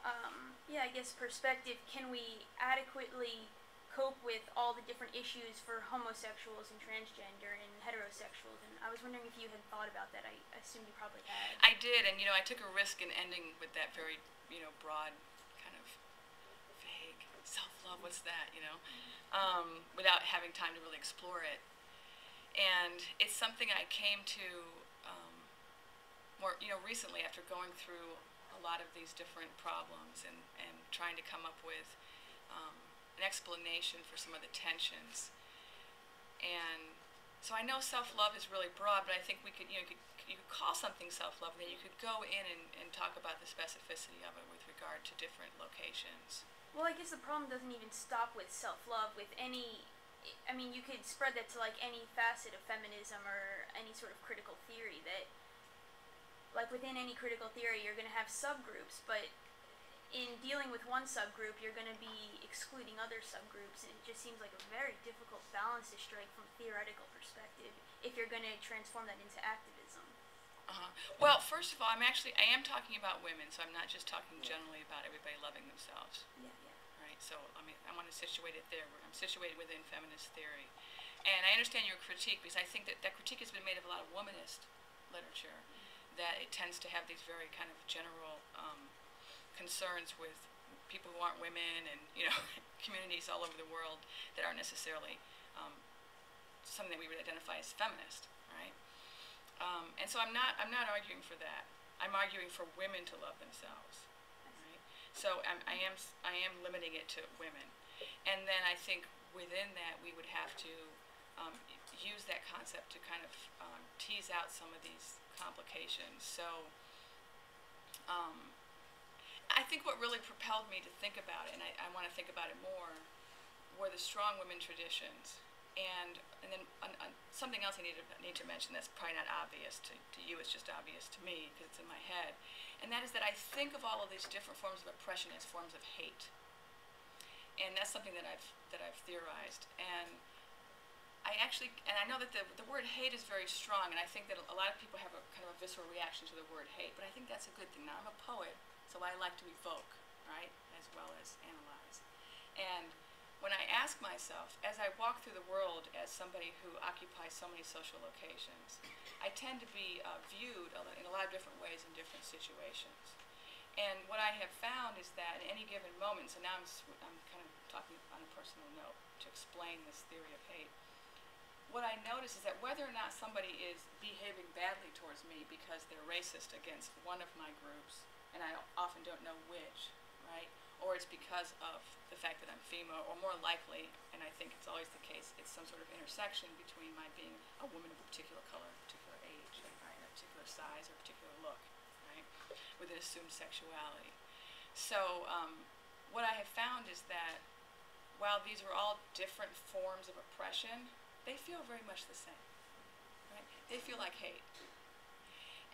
um, yeah I guess perspective can we adequately cope with all the different issues for homosexuals and transgender and heterosexuals and I was wondering if you had thought about that I assume you probably had I did, and you know, I took a risk in ending with that very, you know, broad, kind of vague self-love. What's that? You know, um, without having time to really explore it. And it's something I came to um, more, you know, recently after going through a lot of these different problems and and trying to come up with um, an explanation for some of the tensions. And so I know self-love is really broad, but I think we could, you know, could, you could call something self-love, and then you could go in and, and talk about the specificity of it with regard to different locations. Well, I guess the problem doesn't even stop with self love. With any, I mean, you could spread that to like any facet of feminism or any sort of critical theory. That, like within any critical theory, you're going to have subgroups, but in dealing with one subgroup, you're going to be excluding other subgroups, and it just seems like a very difficult balance to strike from a theoretical perspective if you're going to transform that into activism. Uh-huh. Well, first of all, I'm actually I am talking about women, so I'm not just talking generally about everybody loving themselves. Yeah, yeah. right? So I mean, I want to situate it there. I'm situated within feminist theory, and I understand your critique because I think that that critique has been made of a lot of womanist literature, that it tends to have these very kind of general um, concerns with people who aren't women and you know communities all over the world that aren't necessarily um, something that we would identify as feminist, right? Um, and so I'm not I'm not arguing for that. I'm arguing for women to love themselves. Right? So I'm, I am I am limiting it to women, and then I think within that we would have to um, use that concept to kind of um, tease out some of these complications. So um, I think what really propelled me to think about it, and I, I want to think about it more, were the strong women traditions. And, and then on, on something else I need to, need to mention that's probably not obvious to, to you, it's just obvious to me because it's in my head. And that is that I think of all of these different forms of oppression as forms of hate. And that's something that I've, that I've theorized. And I actually, and I know that the, the word hate is very strong, and I think that a lot of people have a kind of a visceral reaction to the word hate, but I think that's a good thing. Now, I'm a poet, so I like to evoke, right, as well as analyze. And when I ask myself, as I walk through the world as somebody who occupies so many social locations, I tend to be uh, viewed in a lot of different ways in different situations. And what I have found is that in any given moment, so now I'm, I'm kind of talking on a personal note to explain this theory of hate. What I notice is that whether or not somebody is behaving badly towards me because they're racist against one of my groups, and I often don't know which, right? Or it's because of the fact that I'm female, or more likely, and I think it's always the case, it's some sort of intersection between my being a woman of a particular color, a particular age, right, a particular size, or a particular look, right, with an assumed sexuality. So um, what I have found is that while these are all different forms of oppression, they feel very much the same. Right? They feel like hate.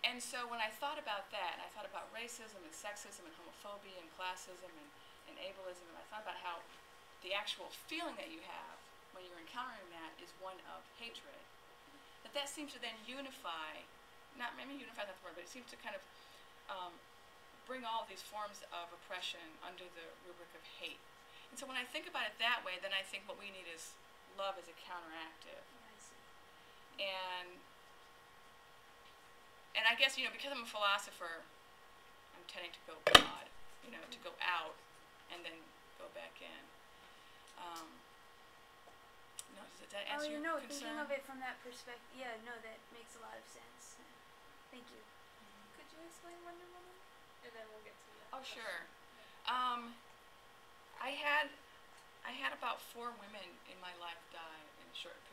And so when I thought about that, and I thought about racism and sexism and homophobia and classism and, and ableism, and I thought about how the actual feeling that you have when you're encountering that is one of hatred, that that seems to then unify, not maybe unify not the word, but it seems to kind of um, bring all these forms of oppression under the rubric of hate. And so when I think about it that way, then I think what we need is love as a counteractive. Yeah, I see. And and I guess you know because I'm a philosopher, I'm tending to go broad, you know, to go out and then go back in. Um, no, does that Oh, you your know, concern? thinking of it from that perspective, yeah, no, that makes a lot of sense. Thank you. Could you explain Wonder Woman? And then we'll get to that. Oh sure. Um, I had I had about four women in my life die in a short period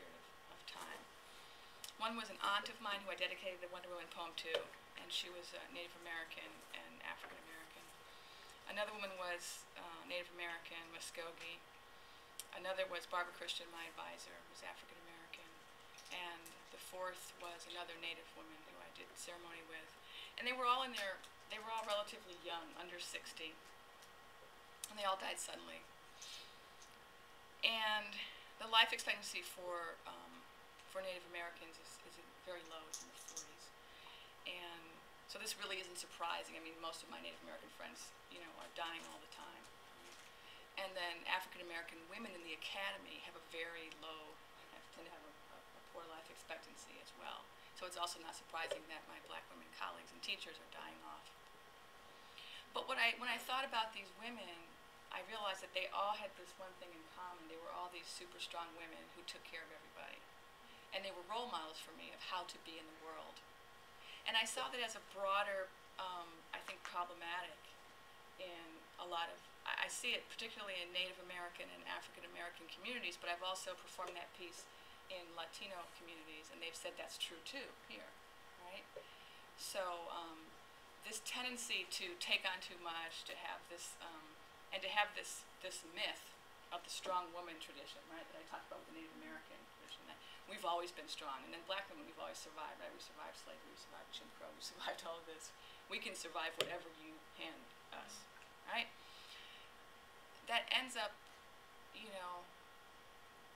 of, of time. One was an aunt of mine who I dedicated the Wonder Woman poem to, and she was uh, Native American and African American. Another woman was uh, Native American, Muskogee. Another was Barbara Christian, my advisor, was African American. and the fourth was another Native woman who I did ceremony with, and they were all in their they were all relatively young, under sixty, and they all died suddenly. And the life expectancy for um, for Native Americans is, is very low, it's in the 40s, and so this really isn't surprising. I mean, most of my Native American friends, you know, are dying all the time. And then African American women in the academy have a very low, tend to have a, a, a poor life expectancy as well. So it's also not surprising that my black women colleagues and teachers are dying off. But when I, when I thought about these women, I realized that they all had this one thing in common. They were all these super strong women who took care of everybody. And they were role models for me of how to be in the world. And I saw that as a broader, um, I think, problematic in a lot of, I, see it particularly in Native American and African American communities, but I've also performed that piece in Latino communities, and they've said that's true too here, right? So um, this tendency to take on too much, to have this, um, and to have this this myth of the strong woman tradition, right? That I talked about with the Native American we've always been strong, and then black women we've always survived. Right? We survived slavery, we survived Jim Crow, we survived all of this. We can survive whatever you hand us, right? That ends up, you know,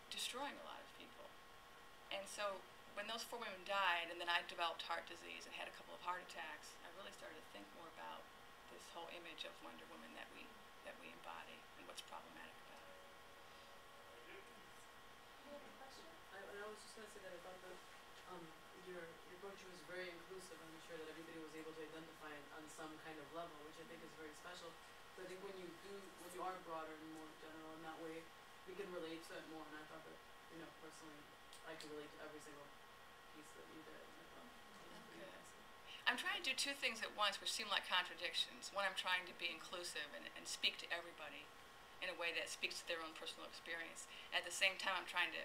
destroying a lot of people. And so when those four women died, and then I developed heart disease and had a couple of heart attacks, I really started to think more about this whole image of Wonder Woman that we that we embody and what's problematic about it. I, say that I thought that, um, your, your poetry was very inclusive, I'm sure that everybody was able to identify it on some kind of level, which I think is very special. But I think when you do, when you are broader and more general in that way, we can relate to it more, and I thought that, you know, personally, I could relate to every single piece that you did, Okay. I'm trying to do two things at once, which seem like contradictions. One, I'm trying to be inclusive and, and speak to everybody in a way that speaks to their own personal experience. At the same time, I'm trying to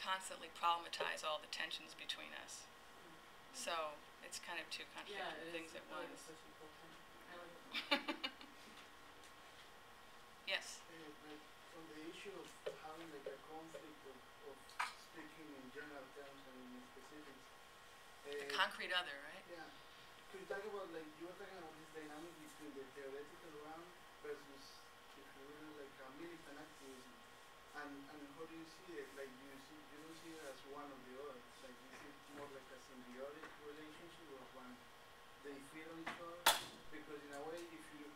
constantly problematize all the tensions between us. So it's kind of two contradictory it things at once. the push and pull thing, I like yes. Uh, on the issue of having like a conflict of, of speaking in general terms and in specifics. The Uh, concrete other, right? yeah. Could you talk about like you were talking about this dynamic between the theoretical realm versus if you like a militant activism, and and how do you see it? Like do you as one or the other. Like see it more like a symbiotic relationship when they on each other. Because in a way, if you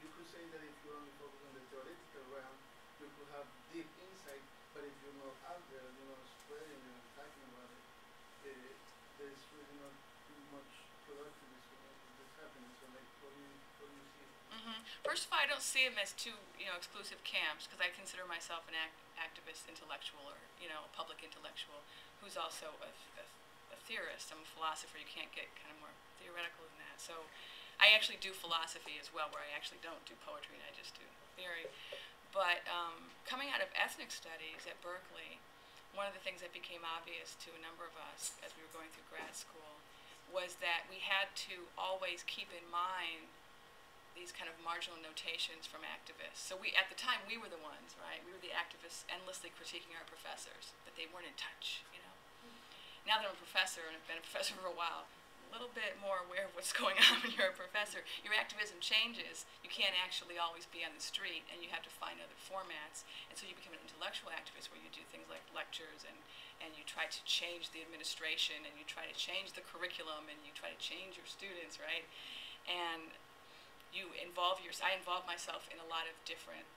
you could say that if you only focus on the theoretical realm, you could have deep insight. But if you're not out there, you know, spreading and talking about it, uh, there's really not much productiveness that's happening. So like, what do you what do you see? hmm First of all, I don't see them as two, you know, exclusive camps because I consider myself an act- activist intellectual or, you know, public intellectual who's also a, a, a theorist. I'm a philosopher. You can't get kind of more theoretical than that. So I actually do philosophy as well, where I actually don't do poetry and I just do theory. But um, coming out of ethnic studies at Berkeley, one of the things that became obvious to a number of us as we were going through grad school was that we had to always keep in mind these kind of marginal notations from activists. So we, at the time, we were the ones, right? We were the activists endlessly critiquing our professors, but they weren't in touch, you know. Now that I'm a professor and I've been a professor for a while, a little bit more aware of what's going on when you're a professor. Your activism changes. You can't actually always be on the street, and you have to find other formats. And so you become an intellectual activist, where you do things like lectures and and you try to change the administration, and you try to change the curriculum, and you try to change your students, right? And you involve your I involve myself in a lot of different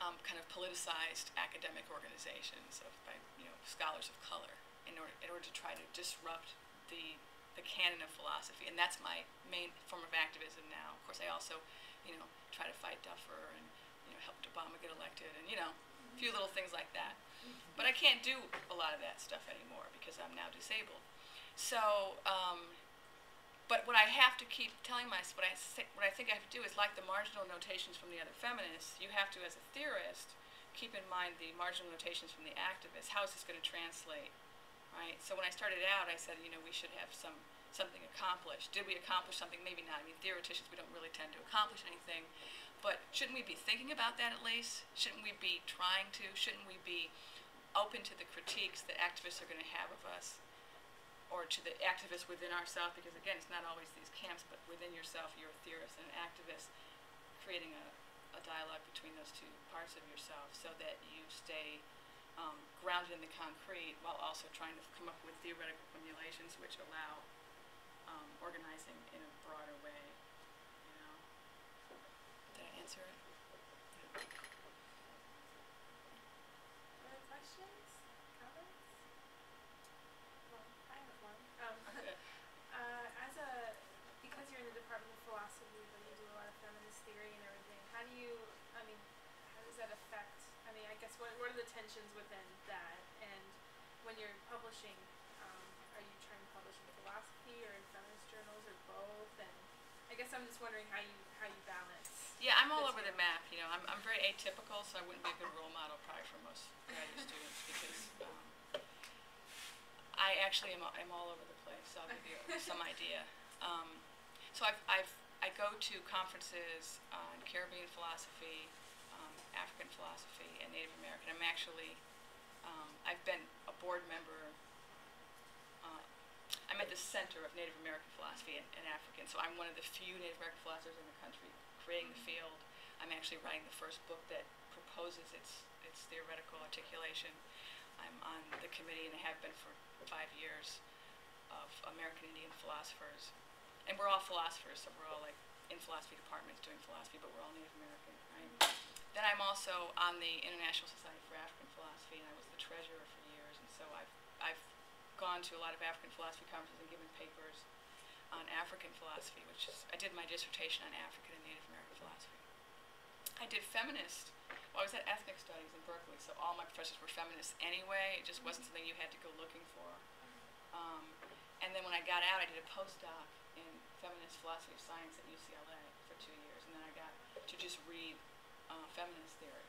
um, kind of politicized academic organizations of by you know scholars of color in order in order to try to disrupt the the canon of philosophy and that's my main form of activism now. Of course I also you know try to fight Duffer and you know helped Obama get elected and you know a few little things like that. But I can't do a lot of that stuff anymore because I'm now disabled. So um, but what I have to keep telling myself, what I what I think I have to do is like the marginal notations from the other feminists. You have to, as a theorist, keep in mind the marginal notations from the activists. How is this going to translate, right? So when I started out, I said, you know, we should have some something accomplished. Did we accomplish something? Maybe not. I mean, theoreticians, we don't really tend to accomplish anything, but shouldn't we be thinking about that at least? Shouldn't we be trying to? Shouldn't we be open to the critiques that activists are going to have of us, or to the activists within ourselves, because again, it's not always these camps, but within yourself, you're a theorist and an activist, creating a, a dialogue between those two parts of yourself so that you stay um, grounded in the concrete while also trying to come up with theoretical formulations which allow um, organizing in a broader way. You know, did I answer it? Other questions? Comments? Well, I have one. Um, Okay. uh, as a, because you're in the Department of Philosophy, but you do a lot of feminist theory and everything, how do you, I mean, how does that affect, I mean, I guess, what, what are the tensions within that? And when you're publishing, um, are you trying to publish in philosophy or in feminist journals or both? And I guess I'm just wondering how you, how you balance. Yeah, I'm all over the map. You know, I'm, I'm very atypical, so I wouldn't be a good role model probably for most graduate students because um, I actually am, I'm all over the place. So I'll give you some idea. Um, so I've, I've I go to conferences on Caribbean philosophy, um, African philosophy, and Native American. I'm actually um, I've been a board member. Uh, I'm at the center of Native American philosophy and, and African, so I'm one of the few Native American philosophers in the country creating the field. I'm actually writing the first book that proposes its its theoretical articulation. I'm on the committee and I have been for five years of American Indian philosophers, and we're all philosophers, so we're all like in philosophy departments doing philosophy, but we're all Native American, right? Then I'm also on the International Society for African Philosophy, and I was the treasurer for years, and so I've I've gone to a lot of African philosophy conferences and given papers on African philosophy, which is I did my dissertation on African and Native American philosophy. I did feminist. Well, I was at ethnic studies in Berkeley, so all my professors were feminists anyway. It just wasn't something you had to go looking for. Um, and then when I got out, I did a postdoc feminist philosophy of science at UCLA for two years, and then I got to just read uh, feminist theory.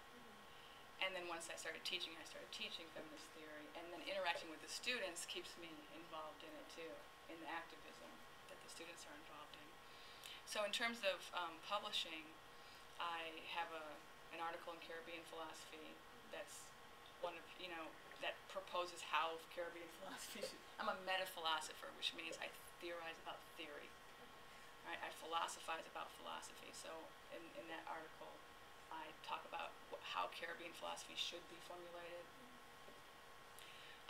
And then once I started teaching, I started teaching feminist theory, and then interacting with the students keeps me involved in it too, in the activism that the students are involved in. So in terms of um, publishing, I have a an article in Caribbean philosophy that's one of you know that proposes how Caribbean philosophy. Should, I'm a meta philosopher, which means I theorize about theory. Right? I philosophize about philosophy. So in, in that article, I talk about how Caribbean philosophy should be formulated.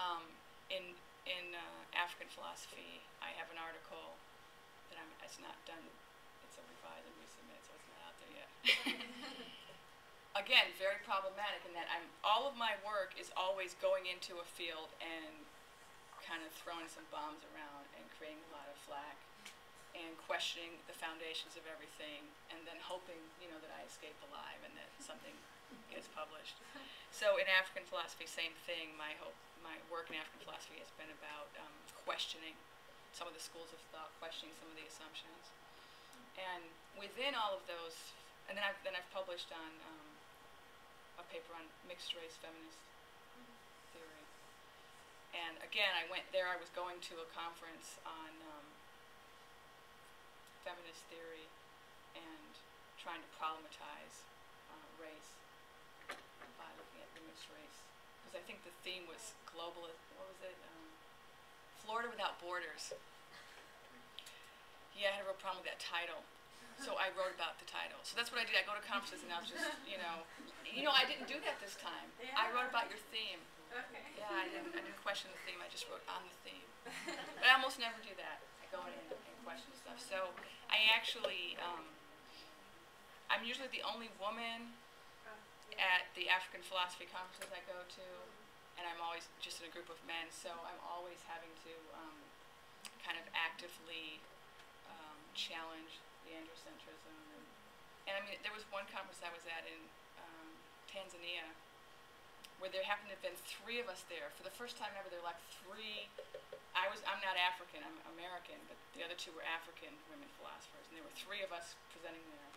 Um, in in uh, African philosophy, I have an article that I'm. It's not done. It's a revise and resubmit, so it's not out there yet. Again, very problematic in that I'm. All of my work is always going into a field and kind of throwing some bombs around and creating a lot of flack and questioning the foundations of everything and then hoping, you know, that I escape alive and that something gets published. So in African philosophy, same thing. My hope, my work in African philosophy has been about um, questioning some of the schools of thought, questioning some of the assumptions, and within all of those, and then I've then I've published on um, a paper on mixed race feminist theory. And again, I went there. I was going to a conference on um, feminist theory and trying to problematize uh, race by looking at the mixed race. Because I think the theme was global. What was it? Um, Florida without borders. Yeah, I had a real problem with that title. So I wrote about the title. So that's what I did. I go to conferences and I was just, you know, you know, I didn't do that this time. I wrote about your theme. Okay. Yeah, I didn't, I didn't question the theme. I just wrote on the theme. But I almost never do that. I go in and, and question stuff. So I actually, um, I'm usually the only woman Uh, at the African philosophy conferences I go to, and I'm always just in a group of men. So I'm always having to um, kind of actively um, challenge the androcentrism. And, and I mean, there was one conference I was at in um, Tanzania where there happened to have been three of us there. For the first time ever, there were like three. I was, I'm not African, I'm American, but the other two were African women philosophers, and there were three of us presenting there.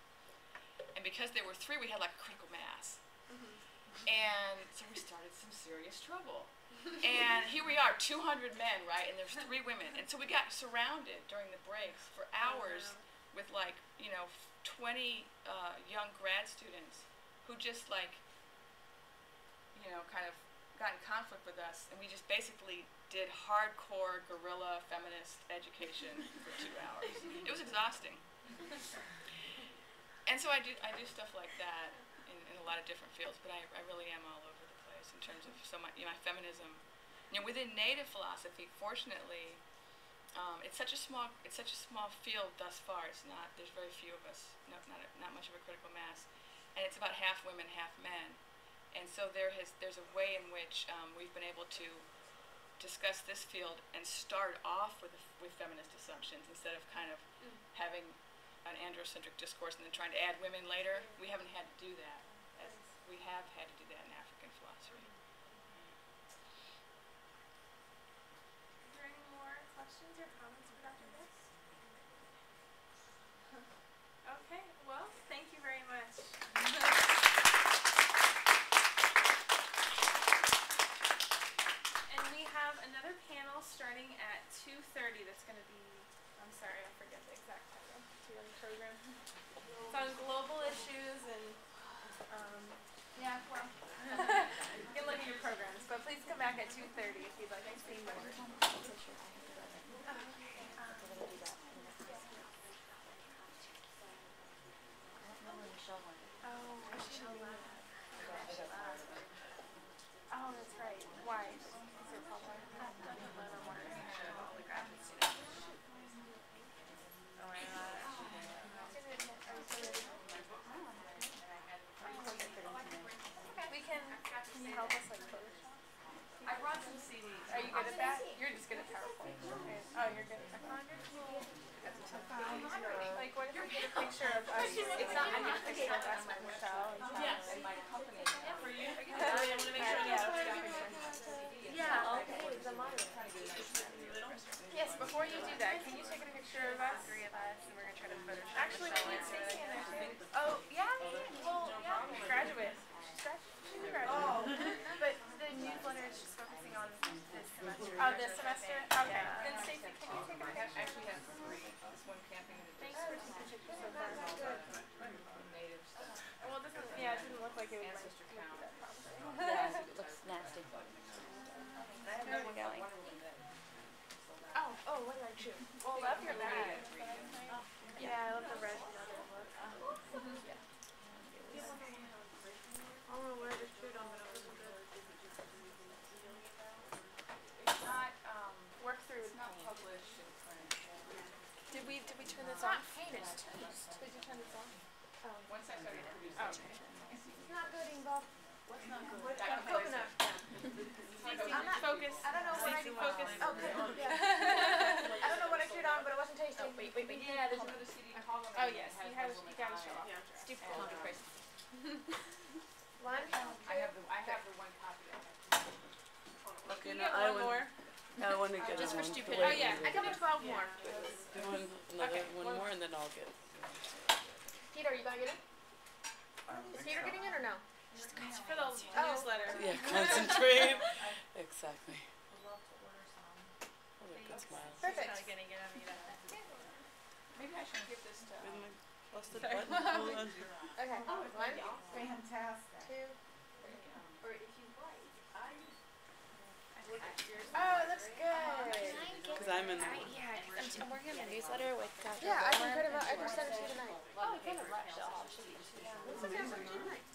And because there were three, we had like a critical mass. And so we started some serious trouble. and here we are, 200 men, right? And there's three women. And so we got surrounded during the breaks for hours with like, you know, 20 uh, young grad students who just like, you know, kind of got in conflict with us, and we just basically did hardcore guerrilla feminist education for two hours. It was exhausting. And so I do I do stuff like that in, in a lot of different fields, but I, I really am all over the place in terms of so my you know, my feminism. You know, within Native philosophy, fortunately, um, it's such a small it's such a small field thus far. It's not there's very few of us, no, not a, not much of a critical mass, and it's about half women, half men. And so there has there's a way in which um, we've been able to discuss this field and start off with with feminist assumptions instead of kind of Mm. having an androcentric discourse and then trying to add women later. We haven't had to do that. As we have had to do that in African philosophy. Is there any more questions or comments for Dr. Vest? Okay, well, thank you very much. And we have another panel starting at two thirty that's gonna be, I'm sorry, I forget the exact title, do you have the program? It's on global issues and, um, yeah, well, you can look at your programs, but please come back at two thirty if you'd like to see more. Oh, Michelle. Oh, Oh, that's right. Why? Is there a? We can, can you help us like Photoshop? I brought some CDs. Are you good at that? You're just good at PowerPoint. Okay. Oh, you're good at Like, what if we get a picture of us? It's not, I need a picture of us Michelle and and my company. Yes, before you do that, can you take a picture of us? Three of us, and we're gonna try to Photoshop. Actually, we need Stacy in there too. Oh, yeah, well, yeah, graduate. She's grad, she's a graduate. But the newsletter is just focusing on this semester. Oh, this semester? Okay, then Stacy, can you take a have, picture? actually have three. This one camping Thanks for taking pictures so far. native stuff. Well, it doesn't, yeah, it didn't look like it would like, Ancestor look count. that promising. Yeah, it looks nasty. Where are we going? Oh, what did I choose? Well, love your bag. Yeah, I love the red and other look. I don't know where to shoot on, but it was good. It's not, um, Work through it's not published in print. Did we, did we turn this It's on? not paint, it's toast. Did you turn this on? Once I started producing. Oh, okay. It's not good, Bob. What's not good? Coconut. I'm not- Focus. I don't know what I Stacy, do. focus. Oh, good. Yeah. I don't know what I turned on, but it wasn't tasty. Oh, wait, wait, wait. Yeah, there's another CD in Holland. Oh, that yes, has you have, Muslim you gotta show off. Yeah. Stupid. And, One. I have the, I have the one copy of it. Can you no, get I one would- more? I wanna uh, get Just for stupid. Oh, yeah, I can do twelve more. One, another, Okay, one one- more and then I'll get. Peter, are you gonna get it? Is Peter getting it or no? It's for the newsletter. Yeah, concentrate. Exactly. Look, good smile. Perfect. gonna get on me that. Maybe I should give this to, With um, my busted Sorry. button, hold on. Okay. One, Fantastic. two. Oh, it looks good. Cause I'm in, Yeah, I'm, I'm working on a newsletter with Dr. Yeah, I can Bowman. print them out. I can send it to you tonight. Oh, kind of rush, so I'll show you. If you wanted to take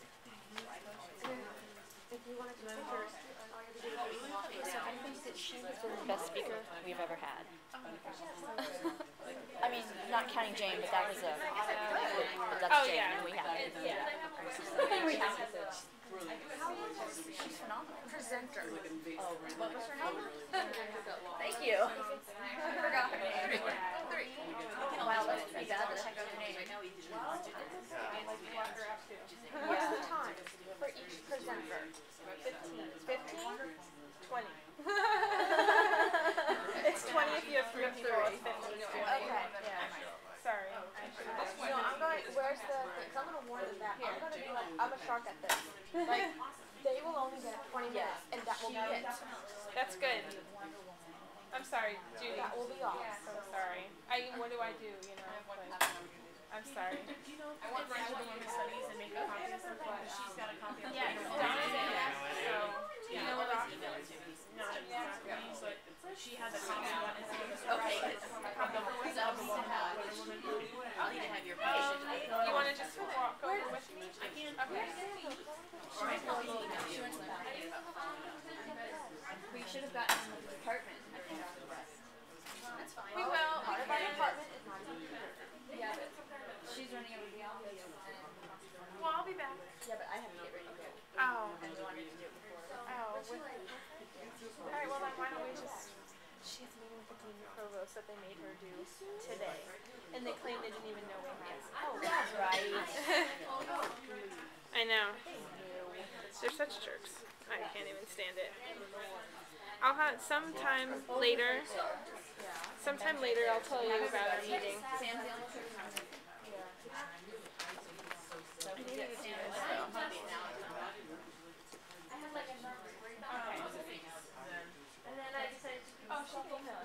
I think that she was the best speaker we've ever had. I mean, not counting Jane, but that was a, but that's Oh, Jane, yeah. and we have, yeah. She's phenomenal. presenter. Oh, what was her name? Thank Thank you. I forgot her name. Wow, that's pretty bad that I got her name. What's the time for each presenter? Fifteen. Fifteen? Twenty. It's twenty if you have three people, it's fifteen. if you have Okay. two. Sorry. Oh, no, I'm going, where's the, cause I'm gonna warn them that, I'm gonna be like, I'm a shark at this. Like, they will only get twenty minutes, and that will be it. That's good. I'm sorry, Judy. That will be all. So sorry. I, what do I do, you know? Like, I'm sorry. I want Rachel to one studies and make a copy of some, she's got a copy of. Yes, Donna's in so, do you know what Rocky She has a copy of it. Okay, because the ones that we have, you need to have your patient. You wanna just walk over with me? I can. Okay. We should have gotten some department. That's fine. We will. Part of our department is not even. Yeah, but she's running everything else and. Well, I'll be back. Yeah, but I have to get ready to go. Oh. And wanted to do it before. Oh. All right. Well, then why don't we just? She has a meeting with the dean and provost that they made her do today, and they claim they didn't even know we had. Oh, that's right. I know. They're such jerks. I can't even stand it. I'll have sometime later. Sometime later, I'll tell you about our meeting. The only person. So we shuffle him.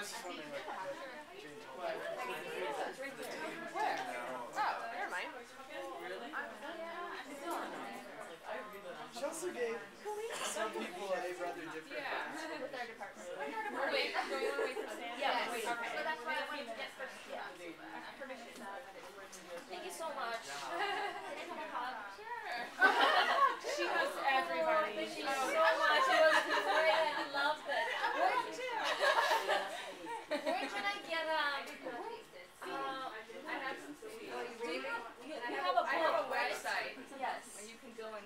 Was just wondering like, what, Where? Oh, never mind. Chelsea gave some people a rather different. with our department? Wait, do we want to wait for Sam? Yeah, wait. Okay. So that's why I wanted to get first. Yeah. Thank you so much. Can I have a hug? She hugs everybody. Thank you so much. It was great. I loved it. Where, where can I get um? Uh, I have some CDs. do you have, you, I you have, have a I have a website Yes. where you can go and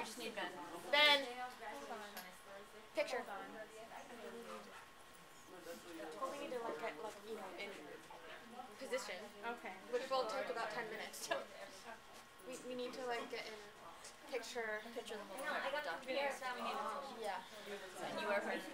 we We just need Ben. Ben. Picture. No, that's what Well, we need to like get like you know in position, Okay. which will take about ten minutes. we we need to like get in picture. I I Picture the know, I got confused now we need to Um, yeah. And you are friends